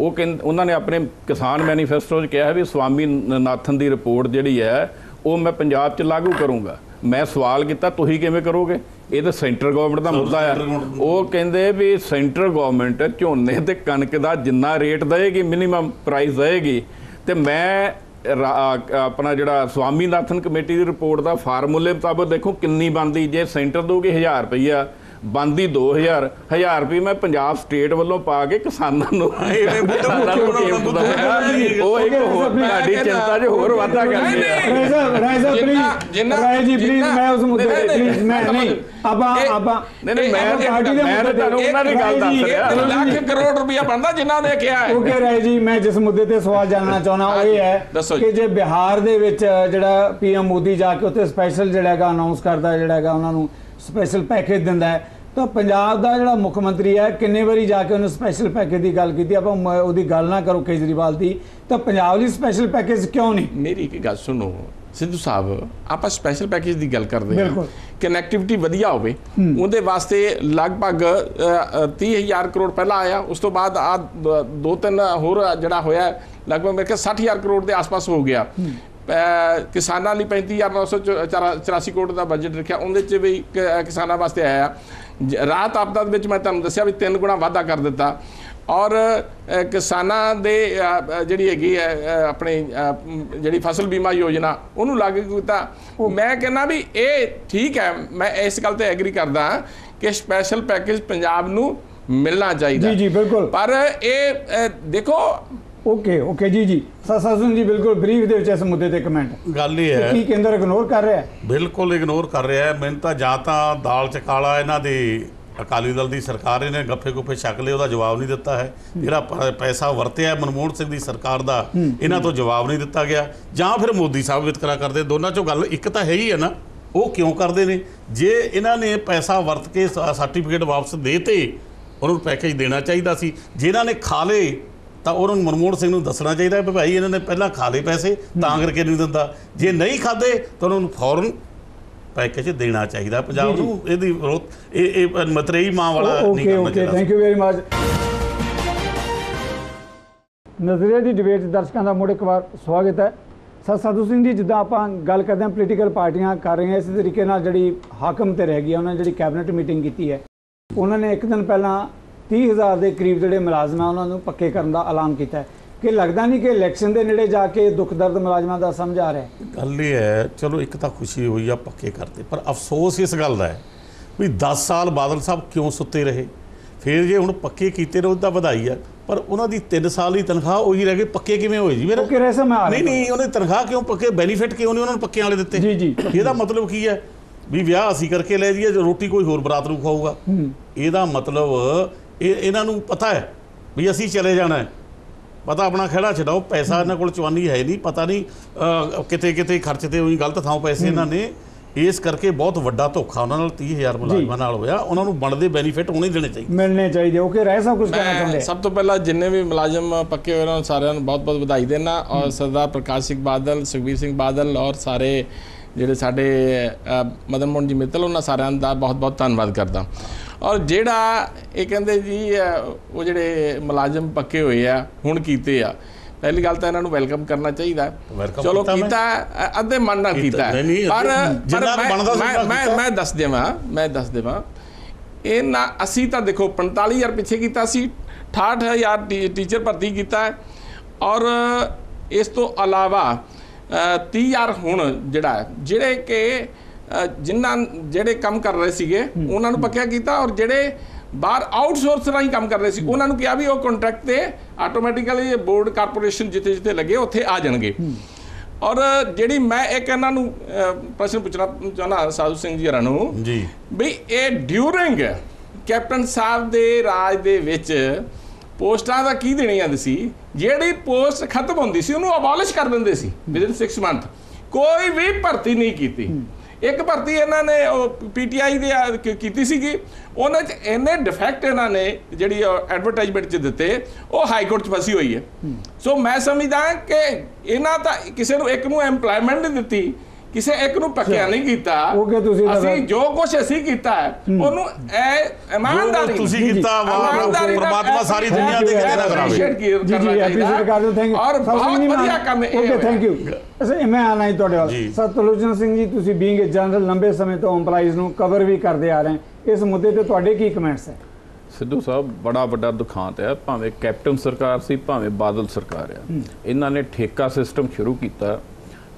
ਉਹ ਉਹਨਾਂ ਨੇ ਆਪਣੇ ਕਿਸਾਨ ਮੈਨੀਫੈਸਟੋ 'ਚ ਕਿਹਾ ਵੀ ਸਵਾਮੀ ਨਾਥਨ ਦੀ ਰਿਪੋਰਟ ਜਿਹੜੀ ਹੈ ਉਹ ਮੈਂ ਪੰਜਾਬ 'ਚ ਲਾਗੂ ਕਰੂੰਗਾ। ਮੈਂ ਸਵਾਲ ਕੀਤਾ ਤੁਸੀਂ ਕਿਵੇਂ ਕਰੋਗੇ? ਇਹ ਤਾਂ ਸੈਂਟਰ ਗਵਰਨਮੈਂਟ ਦਾ ਮੁੱਦਾ ਆ। ਉਹ ਕਹਿੰਦੇ ਵੀ ਸੈਂਟਰ ਗਵਰਨਮੈਂਟ ਝੋਨੇ ਤੇ ਕਣਕ ਦਾ ਜਿੰਨਾ ਰੇਟ ਦੇਏਗੀ ਮਿਨੀਮਮ ਪ੍ਰਾਈਸ ਦੇਏਗੀ ਤੇ ਮੈਂ ਆਪਣਾ ਜਿਹੜਾ ਸਵਾਮੀਨਾਥਨ ਕਮੇਟੀ ਦੀ ਰਿਪੋਰਟ ਦਾ ਫਾਰਮੂਲੇ ਮੁਤਾਬਕ ਦੇਖੋ ਕਿੰਨੀ ਬਣਦੀ, ਜੇ ਸੈਂਟਰ ਦੋਗੇ 1000 ਰੁਪਈਆ ਬੰਦੀ 2000 1000 ਰੁਪਏ ਮੈਂ ਪੰਜਾਬ ਸਟੇਟ ਵੱਲੋਂ ਪਾ ਕੇ ਕਿਸਾਨਾਂ ਨੂੰ ਕਿਸਾਨਾਂ ਨੂੰ ਕੀਮਤ ਦਵਾਂਗਾ। ਉਹ ਇੱਕ ਹੋਰ ਤੁਹਾਡੀ ਚਿੰਤਾ 'ਚ ਹੋਰ ਵਾਧਾ ਕਰਦੀ ਹੈ ਰਾਏ ਸਾਹਿਬ ਰਾਏ ਸਾਹਿਬ ਜਿੰਨਾ- ਪਲੀਜ਼ ਰਾਏ ਜੀ ਪਲੀਜ਼ ਮੈਂ ਉਸ ਮੁੱਦੇ ਤੇ ਨਹੀਂ, ਪਲੀਜ਼ ਮੈਂ ਨਹੀਂ, ਆਪਾਂ ਆਪਾਂ ਨਹੀਂ, ਨਹੀਂ, ਮੈਂ- ਪਾਰਟੀ ਦੇ ਮੈਂ ਮੁੱਦੇ ਤੁਹਾਨੂੰ ਤੇ- ਉਹਨਾਂ ਦੀ ਗੱਲ ਦੱਸ ਰਿਹਾ। ਲੱਖ ਕਰੋੜ ਰੁਪਇਆ ਬਣਦਾ ਜਿਨ੍ਹਾਂ ਨੇ ਕਿਹਾ ਹੈ। ਓਕੇ ਰਾਏ ਜੀ ਮੈਂ ਜਿਸ ਮੁੱਦੇ ਤੇ ਸਵਾਲ ਜਾਣਨਾ ਚਾਹੁੰਦਾ ਉਹ ਇਹ ਹੈ। ਕਿ ਜੇ। ਬਿਹਾਰ ਦੇ ਵਿੱਚ ਜਿਹੜਾ ਪੀਐਮ ਮੋਦੀ ਜਾ ਕੇ ਉੱਥੇ ਸਪੈਸ਼ਲ ਜਿਹੜਾ ਹੈਗਾ ਅਨਾਉਂਸ ਕਰਦਾ ਜਿਹੜਾ ਹੈਗਾ ਉਹਨਾਂ ਨੂੰ ਸਪੈਸ਼ਲ ਪੈਕੇਜ ਦਿੰਦਾ ਹੈ। ਤਾਂ ਪੰਜਾਬ ਦਾ ਜਿਹੜਾ ਮੁੱਖ ਮੰਤਰੀ ਹੈ ਕਿੰਨੇ ਵਾਰੀ ਜਾ ਕੇ ਉਹਨੇ ਸਪੈਸ਼ਲ ਪੈਕੇਜ ਦੀ ਗੱਲ ਕੀਤੀ ਆਪਾਂ ਉਹਦੀ ਗੱਲ ਨਾ ਕਰੋ ਕੇਜਰੀਵਾਲ ਦੀ। ਤਾਂ ਪੰਜਾਬ ਲਈ ਸਪੈਸ਼ਲ ਪੈਕੇਜ ਕਿਉਂ ਨਹੀਂ? ਮੇਰੀ ਇੱਕ ਗੱਲ ਸੁਣੋ ਸਿੱਧੂ ਸਾਹਿਬ ਆਪਾਂ ਸਪੈਸ਼ਲ ਪੈਕੇਜ ਦੀ ਗੱਲ ਕਰਦੇ ਹਾਂ। ਬਿਲਕੁਲ। ਕਨੈਕਟੀਵਿਟੀ ਵਧੀਆ ਹੋਵੇ ਉਹਦੇ ਵਾਸਤੇ ਲਗਭਗ ਅ, ਅ, 30000 ਕਰੋੜ ਪਹਿਲਾਂ ਆਇਆ ਉਸ ਤੋਂ ਬਾਅਦ ਆ ਦੋ ਤਿੰਨ ਹੋਰ ਜਿਹੜਾ ਹੋਇਆ ਲਗਭਗ ਮੇਰੇ ਖਿਆਲ 60000 ਕਰੋੜ ਦੇ ਆਸ-ਪਾਸ ਹੋ ਗਿਆ। ਕਿਸਾਨਾਂ ਲਈ 35984 ਕਰੋੜ ਦਾ ਬਜਟ ਰੱਖਿਆ। ਉਹਦੇ ਚ ਵੀ ਕਿਸਾਨਾਂ ਵਾਸਤੇ ਆਇਆ। ਰਾਹਤ ਆਪਦਾ ਵਿੱਚ ਮੈਂ ਤੁਹਾਨੂੰ ਦੱਸਿਆ ਵੀ ਤਿੰਨ ਗੁਣਾ ਵਾਧਾ ਕਰ ਦਿੱਤਾ। ਔਰ ਕਿਸਾਨਾਂ ਦੇ ਜਿਹੜੀ ਹੈਗੀ ਹੈ ਆਪਣੀ ਜਿਹੜੀ ਫਸਲ ਬੀਮਾ ਯੋਜਨਾ ਉਹਨੂੰ ਲਾਗੂ ਕੀਤਾ। ਮੈਂ ਕਹਿੰਦਾ ਵੀ ਇਹ ਠੀਕ ਹੈ। ਮੈਂ ਇਸ ਗੱਲ ਤੇ ਐਗਰੀ ਕਰਦਾ ਕਿ ਸਪੈਸ਼ਲ ਪੈਕੇਜ ਪੰਜਾਬ ਨੂੰ ਮਿਲਣਾ ਚਾਹੀਦਾ। ਜੀ, ਜੀ, ਬਿਲਕੁਲ। ਪਰ ਇਹ ਦੇਖੋ ਓਕੇ ਓਕੇ ਜੀ ਜੀ ਸਸਾਸੁਨ ਜੀ ਬਿਲਕੁਲ ਬਰੀਫ ਦੇ ਵਿੱਚ ਇਸ ਮੁੱਦੇ ਤੇ ਕਮੈਂਟ ਗੱਲ ਇਹ ਹੈ ਕੀ ਕੇਂਦਰ ਇਗਨੋਰ ਕਰ ਰਿਹਾ ਹੈ ਬਿਲਕੁਲ ਇਗਨੋਰ ਕਰ ਰਿਹਾ ਹੈ ਮੈਨੂੰ ਤਾਂ ਜਾਂ ਤਾਂ ਦਾਲ ਚ ਕਾਲਾ ਇਹਨਾਂ ਦੀ ਅਕਾਲੀ ਦਲ ਦੀ ਸਰਕਾਰ ਇਹਨੇ ਗੱਫੇ ਗੁੱਫੇ ਛਕ ਲਏ ਉਹਦਾ ਜਵਾਬ ਨਹੀਂ ਦਿੱਤਾ ਹੈ ਜਿਹੜਾ ਪੈਸਾ ਵਰਤਿਆ ਮਨਮੋਹਨ ਸਿੰਘ ਦੀ ਸਰਕਾਰ ਦਾ ਇਹਨਾਂ ਤੋਂ ਜਵਾਬ ਨਹੀਂ ਦਿੱਤਾ ਗਿਆ ਜਾਂ ਫਿਰ ਮੋਦੀ ਸਾਹਿਬ ਵਿਤਕਰਾ ਕਰਦੇ ਦੋਨਾਂ ਚੋਂ ਗੱਲ ਇੱਕ ਤਾਂ ਹੈ ਹੀ ਹੈ ਨਾ ਉਹ ਕਿਉਂ ਕਰਦੇ ਨੇ ਜੇ ਇਹਨਾਂ ਨੇ ਪੈਸਾ ਵਰਤ ਕੇ ਸਰਟੀਫਿਕੇਟ ਵਾਪਸ ਦੇਤੇ ਉਹਨਾਂ ਨੂੰ ਪੈਕੇਜ ਦੇਣਾ ਚਾਹੀਦਾ ਸੀ ਜੇ ਇਹਨਾਂ ਨੇ ਖਾ ਲਏ ਤਾਂ ਉਹਨਾਂ ਨੂੰ ਮਨਮੋਹਨ ਸਿੰਘ ਨੂੰ ਦੱਸਣਾ ਚਾਹੀਦਾ ਵੀ ਭਾਈ ਇਹਨਾਂ ਨੇ ਪਹਿਲਾਂ ਖਾ ਲਏ ਪੈਸੇ ਤਾਂ ਕਰਕੇ ਨਹੀਂ ਦਿੰਦਾ। ਜੇ ਨਹੀਂ ਖਾਦੇ ਤਾਂ ਉਹਨਾਂ ਨੂੰ ਫੌਰਨ ਪੈਕੇਜ ਦੇਣਾ ਚਾਹੀਦਾ ਪੰਜਾਬ। ਨੂੰ। ਇਹਦੀ ਵਿਰੋਧ ਇਹ ਇਹ ਮਤਰੇਈ ਮਾਂ ਵਾਲਾ ਨਹੀਂ ਕਰਨਾ ਓਕੇ ਚਾਹੀਦਾ। ਥੈਂਕ ਯੂ ਵੈਰੀ ਮਚ ਨਜ਼ਰੀਏ ਦੀ ਡਿਬੇਟ ਦਰਸ਼ਕਾਂ ਦਾ ਮੁੜ ਇੱਕ ਵਾਰ ਸਵਾਗਤ ਹੈ। ਸਰ ਸਾਧੂ ਸਿੰਘ ਜੀ ਜਿੱਦਾਂ ਆਪਾਂ ਗੱਲ ਕਰਦੇ ਹਾਂ ਪੋਲੀਟੀਕਲ ਪਾਰਟੀਆਂ ਕਰ ਰਹੀਆਂ ਇਸੇ ਤਰੀਕੇ ਨਾਲ ਜਿਹੜੀ ਹਾਕਮ ਤੇ ਰਹਿ ਗਈ ਉਹਨਾਂ ਨੇ ਜਿਹੜੀ ਕੈਬਨਿਟ ਮੀਟਿੰਗ ਕੀਤੀ ਹੈ ਉਹਨਾਂ ਨੇ ਇੱਕ ਦਿਨ ਪਹਿਲਾਂ 30000 ਦੇ ਕਰੀਬ ਜਿਹੜੇ ਮੁਲਾਜ਼ਮ ਆ ਉਹਨਾਂ ਨੂੰ ਪੱਕੇ ਕਰਨ ਦਾ ਐਲਾਨ ਕੀਤਾ ਹੈ। ਕਿ ਲੱਗਦਾ ਨਹੀਂ ਕਿ ਇਲੈਕਸ਼ਨ ਦੇ ਨੇੜੇ ਜਾ ਕੇ ਦੁੱਖ ਦਰਦ ਮੁਲਾਜ਼ਮਾਂ ਦਾ ਸਮਝ ਆ ਰਿਹਾ ਹੈ। ਗੱਲ ਇਹ ਹੈ ਚਲੋ ਇੱਕ ਤਾਂ ਖੁਸ਼ੀ ਹੋਈ ਆ ਪੱਕੇ ਕਰਤੇ ਪਰ ਅਫਸੋਸ ਇਸ ਗੱਲ ਦਾ ਹੈ ਵੀ 10 ਸਾਲ ਬਾਦਲ ਸਾਹਿਬ ਕਿਉਂ ਸੁੱਤੇ ਰਹੇ? ਫਿਰ ਜੇ ਹੁਣ ਪੱਕੇ ਕੀਤੇ ਨੇ ਉਹਦਾ ਵਧਾਈ ਆ ਪਰ ਉਹਨਾਂ ਦੀ 3 ਸਾਲ ਦੀ ਤਨਖਾਹ ਉਹੀ ਰਹਿ ਗਈ ਪੱਕੇ ਕਿਵੇਂ ਹੋਏ ਜੀ? ਮੇਰਾ ਓਕੇ ਰੈਸਮ ਮੈਂ ਆ ਨਹੀਂ ਰਿਹਾ। ਨਹੀਂ ਉਹਨੇ ਤਨਖਾਹ ਕਿਉਂ ਪੱਕੇ ਬੈਨੀਫਿਟ ਕਿਉਂ ਨਹੀਂ ਉਹਨਾਂ ਨੂੰ ਪੱਕੇ ਵਾਲੇ ਦਿੱਤੇ? ਜੀ, ਜੀ। ਇਹਦਾ ਮਤਲਬ ਕੀ ਹੈ? ਵੀ ਵਿਆਹ ਅਸੀਂ ਕਰਕੇ ਲੈ ਜੀਏ ਜੋ ਰੋਟੀ ਕੋਈ ਹੋਰ ਬਰਾਤ ਨੂੰ ਖਵਾਊਗਾ। ਇਹਦਾ ਮਤਲਬ ਇਹ ਇਹਨਾਂ ਨੂੰ ਪਤਾ ਹੈ ਵੀ ਅਸੀਂ ਚਲੇ ਜਾਣਾ ਹੈ। ਪਤਾ ਆਪਣਾ ਖੜਾ ਛਡਾਓ ਪੈਸਾ ਇਹਨਾਂ ਕੋਲ ਚਵਾਨੀ ਹੈ ਨਹੀਂ ਪਤਾ ਨਹੀਂ ਕਿਤੇ ਕਿਤੇ ਖਰਚ ਤੇ ਉਹੀ ਗਲਤ ਥਾਂ ਪੈਸੇ ਇਹਨਾਂ ਨੇ। ਇਸ ਕਰਕੇ ਬਹੁਤ ਵੱਡਾ ਧੋਖਾ ਉਹਨਾਂ ਨਾਲ 30000 ਮੁਲਾਜ਼ਮਾਂ ਨਾਲ ਹੋਇਆ। ਉਹਨਾਂ ਨੂੰ ਬਣਦੇ ਬੈਨੀਫਿਟ ਉਹਨੇ ਦੇਣੇ ਚਾਹੀਦੇ। ਮਿਲਣੇ ਚਾਹੀਦੇ ਓਕੇ ਰਹਿ ਸਭ ਕੁਝ ਕਹਿਣਾ ਚਾਹੁੰਦੇ? ਸਭ ਤੋਂ ਪਹਿਲਾਂ ਜਿੰਨੇ ਵੀ ਮੁਲਾਜ਼ਮ ਪੱਕੇ ਹੋਏ ਉਹਨਾਂ ਨੂੰ ਸਾਰਿਆਂ ਨੂੰ ਬਹੁਤ-ਬਹੁਤ ਵਧਾਈ ਦੇਣਾ ਔਰ ਸਰਦਾਰ ਪ੍ਰਕਾਸ਼ ਸਿੰਘ ਬਾਦਲ ਸੁਖਬੀਰ ਸਿੰਘ ਬਾਦਲ ਔਰ ਸਾਰੇ ਜਿਹੜੇ ਸਾਡੇ ਮਦਨ ਮੋਹਨ ਜੀ ਮਿੱਤਲ ਉਹਨਾਂ ਸਾਰਿਆਂ ਦਾ ਬਹੁਤ-ਬਹੁਤ ਧੰਨਵਾਦ ਕਰਦਾ। ਔਰ ਜਿਹੜਾ ਇਹ ਕਹਿੰਦੇ ਜੀ ਉਹ ਜਿਹੜੇ ਮੁਲਾਜ਼ਮ ਪੱਕੇ ਹੋਏ ਆ ਹੁਣ ਕੀਤੇ ਆ ਪਹਿਲੀ ਗੱਲ ਤਾਂ ਇਹਨਾਂ ਨੂੰ ਵੈਲਕਮ ਕਰਨਾ ਚਾਹੀਦਾ। ਚਲੋ ਕੀਤਾ ਅੱਧੇ ਮਨ ਨਾਲ ਕੀਤਾ, ਪਰ ਮੈਂ- ਮੈਂ ਦੱਸ ਦੇਵਾਂ ਮੈਂ ਦੱਸ ਦੇਵਾਂ। ਇਹ ਨਾ ਅਸੀਂ ਤਾਂ ਦੇਖੋ 45000 ਪਿੱਛੇ ਕੀਤਾ ਸੀ 68000 ਟੀ- ਟੀਚਰ ਭਰਤੀ ਕੀਤਾ। ਔਰ ਇਸ ਤੋਂ ਇਲਾਵਾ ਅ, 30000 ਹੁਣ ਜਿਹੜਾ ਜਿਹੜੇ ਕਿ ਜਿਨ੍ਹਾਂ ਜਿਹੜੇ ਕੰਮ ਕਰ ਰਹੇ ਸੀਗੇ ਉਹਨਾਂ ਨੂੰ ਪੱਕਿਆ ਕੀਤਾ ਔਰ ਜਿਹੜੇ ਬਾਹਰ ਆਊਟਸੋਰਸ ਰਾਹੀਂ ਕੰਮ ਕਰ ਰਹੇ ਸੀ ਉਹਨਾਂ ਨੂੰ ਕਿਹਾ ਵੀ ਉਹ ਕੰਟਰੈਕਟ ਤੇ ਆਟੋਮੈਟਿਕਲੀ ਬੋਰਡ ਕਾਰਪੋਰੇਸ਼ਨ ਜਿੱਥੇ ਜਿੱਥੇ ਲੱਗੇ ਉੱਥੇ ਆ ਜਾਣਗੇ। ਔਰ ਜਿਹੜੀ ਮੈਂ ਇੱਕ ਇਹਨਾਂ ਨੂੰ ਪ੍ਰਸ਼ਨ ਪੁੱਛਣਾ ਚਾਹੁੰਦਾ ਸਾਧੂ ਸਿੰਘ ਜੀ ਹਰਾਂ ਨੂੰ। ਜੀ। ਵੀ ਇਹ ਡਿਊਰਿੰਗ ਕੈਪਟਨ ਸਾਹਿਬ ਦੇ ਰਾਜ ਦੇ ਵਿੱਚ ਪੋਸਟਾਂ ਦਾ ਕੀ ਦੇਣੀ ਆਂਦੀ ਸੀ? ਜਿਹੜੀ ਪੋਸਟ ਖਤਮ ਹੁੰਦੀ ਸੀ ਉਹਨੂੰ ਅਬੋਲਿਸ਼ ਕਰ ਦਿੰਦੇ ਸੀ ਵਿਦਿਨ 6 ਮੰਥ ਕੋਈ ਵੀ ਭਰਤੀ ਨਹੀਂ ਕੀਤੀ। ਇੱਕ ਭਰਤੀ ਇਹਨਾਂ ਨੇ ਉਹ ਪੀਟੀਆਈ ਦੇ ਕੀਤੀ ਸੀਗੀ। ਉਹਨਾਂ 'ਚ ਇੰਨੇ ਡਿਫੈਕਟ ਇਹਨਾਂ ਨੇ ਜਿਹੜੀ ਐਡਵਰਟਾਈਜ਼ਮੈਂਟ 'ਚ ਦਿੱਤੇ ਉਹ ਹਾਈ ਕੋਰਟ 'ਚ ਫਸੀ ਹੋਈ ਹੈ। ਸੋ ਮੈਂ ਸਮਝਦਾ ਕਿ ਇਹਨਾਂ ਤਾਂ ਕਿਸੇ ਨੂੰ ਇੱਕ ਨੂੰ EMPLOYMENT ਨਹੀਂ ਦਿੱਤੀ ਕਿਸੇ ਇੱਕ ਨੂੰ ਪੱਕਿਆ ਨਹੀਂ ਕੀਤਾ। Okay, ਤੁਸੀਂ ਤਾਂ ਅਸੀਂ ਜੋ ਕੁਝ ਅਸੀਂ ਕੀਤਾ ਹੈ ਉਹਨੂੰ ਇਹ ਇਮਾਨਦਾਰੀ ਤੁਸੀਂ। ਕੀਤਾ ਵਾਹ ਪਰਮਾਤਮਾ ਸਾਰੀ ਦੁਨੀਆ ਦੇ ਕਿਤੇ ਨਾ ਕਰਾਵੇ। ਕੀ- ਜੀ ਜੀ ਐਪਰੀਸ਼ੀਏਟ ਕਰ ਦਿਓ ਥੈਂਕ ਯੂ ਔਰ ਬਹੁਤ ਵਧੀਆ ਕੰਮ ਇਹ ਓਕੇ। ਥੈਂਕ ਯੂ ਅੱਛਾ ਮੈਂ ਆਣਾ ਹੀ ਤੁਹਾਡੇ ਵੱਲ। ਜੀ। ਸਤਲੁਜਨ ਸਿੰਘ ਜੀ ਤੁਸੀਂ ਬੀਇੰਗ ਅ ਜਨਰਲ ਲੰਬੇ ਸਮੇਂ ਤੋਂ EMPLOYEES ਨੂੰ ਕਵਰ ਵੀ ਕਰਦੇ ਆ ਰਹੇ ਇਸ ਮੁੱਦੇ ਤੇ ਤੁਹਾਡੇ ਕੀ ਕਮੈਂਟਸ ਹੈ? ਸਿੱਧੂ ਸਾਹਿਬ ਬੜਾ ਵੱਡਾ ਦੁਖਾਂਤ ਹੈ। ਭਾਵੇਂ ਕੈਪਟਨ ਸਰਕਾਰ ਸੀ ਭਾਵੇਂ ਬਾਦਲ ਸਰਕਾਰ ਆ। ਇਹਨਾਂ ਨੇ ਠੇਕਾ ਸਿਸਟਮ ਸ਼ੁਰੂ ਕੀਤਾ।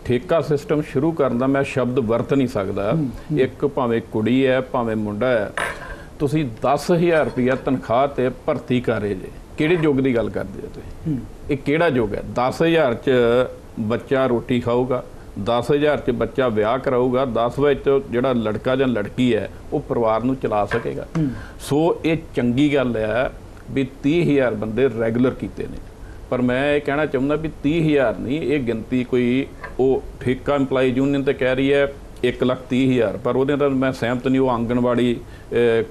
ਠੇਕਾ ਸਿਸਟਮ ਸ਼ੁਰੂ ਕਰਨ ਦਾ ਮੈਂ ਸ਼ਬਦ ਵਰਤ ਨਹੀਂ ਸਕਦਾ। ਇੱਕ ਭਾਵੇਂ ਕੁੜੀ ਹੈ ਭਾਵੇਂ ਮੁੰਡਾ ਹੈ ਤੁਸੀਂ 10000 ਰੁਪਇਆ ਤਨਖਾਹ ਤੇ ਭਰਤੀ ਕਰ ਰਹੇ ਜੇ। ਕਿਹੜੇ ਯੁੱਗ ਦੀ ਗੱਲ ਕਰਦੇ ਹੋ ਤੁਸੀਂ? ਇਹ ਕਿਹੜਾ ਯੁੱਗ ਹੈ? 10000 ਚ ਬੱਚਾ ਰੋਟੀ ਖਾਊਗਾ 10000 ਚ ਬੱਚਾ ਵਿਆਹ ਕਰਾਊਗਾ 10 ਵਿੱਚ ਜਿਹੜਾ ਲੜਕਾ ਜਾਂ ਲੜਕੀ ਹੈ ਉਹ ਪਰਿਵਾਰ ਨੂੰ ਚਲਾ ਸਕੇਗਾ। ਸੋ ਇਹ ਚੰਗੀ ਗੱਲ ਹੈ ਵੀ 30000 ਬੰਦੇ ਰੈਗੂਲਰ ਕੀਤੇ ਨੇ। ਪਰ ਮੈਂ ਇਹ ਕਹਿਣਾ ਚਾਹੁੰਦਾ ਵੀ 30000 ਨਹੀਂ ਇਹ ਗਿਣਤੀ ਕੋਈ ਉਹ ਠੇਕਾ EMPLOYE ਯੂਨੀਅਨ ਤੇ ਕਹਿ ਰਹੀ ਹੈ 1 ਲੱਖ 30 ਹਜ਼ਾਰ। ਪਰ ਉਹਦੇ ਨਾਲ ਮੈਂ ਸਹਿਮਤ ਨਹੀਂ ਉਹ ਆਂਗਣਵਾੜੀ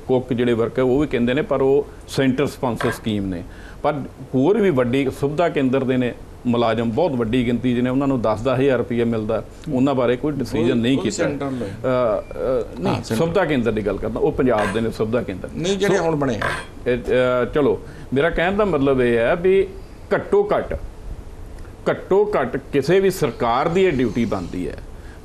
ਕੁੱਕ ਜਿਹੜੇ ਵਰਕ ਹੈ ਉਹ ਵੀ ਕਹਿੰਦੇ ਨੇ ਪਰ ਉਹ ਸੈਂਟਰ ਸਪਾਂਸਰ ਸਕੀਮ ਨੇ। ਪਰ ਹੋਰ ਵੀ ਵੱਡੀ ਸੁਵਿਧਾ ਕੇਂਦਰ ਦੇ ਨੇ ਮੁਲਾਜ਼ਮ ਬਹੁਤ ਵੱਡੀ ਗਿਣਤੀ ਜਿਹਨੇ ਉਹਨਾਂ ਨੂੰ 10-10000 ਰੁਪਏ ਮਿਲਦਾ। ਉਹਨਾਂ ਬਾਰੇ ਕੋਈ ਡਿਸੀਜਨ ਨਹੀਂ ਕੀਤਾ। ਨਹੀਂ ਸੁਵਿਧਾ ਕੇਂਦਰ ਦੀ ਗੱਲ ਕਰਦਾ ਉਹ ਪੰਜਾਬ ਦੇ ਨੇ ਸੁਵਿਧਾ ਕੇਂਦਰ। ਨਹੀਂ ਜਿਹੜੇ ਹੁਣ ਬਣੇ ਚਲੋ ਮੇਰਾ ਕਹਿਣ ਦਾ ਮਤਲਬ ਇਹ ਹੈ ਵੀ ਘੱਟੋ ਘੱਟ ਘੱਟੋ ਘੱਟ ਕਿਸੇ ਵੀ ਸਰਕਾਰ ਦੀ ਇਹ ਡਿਊਟੀ ਬਣਦੀ ਹੈ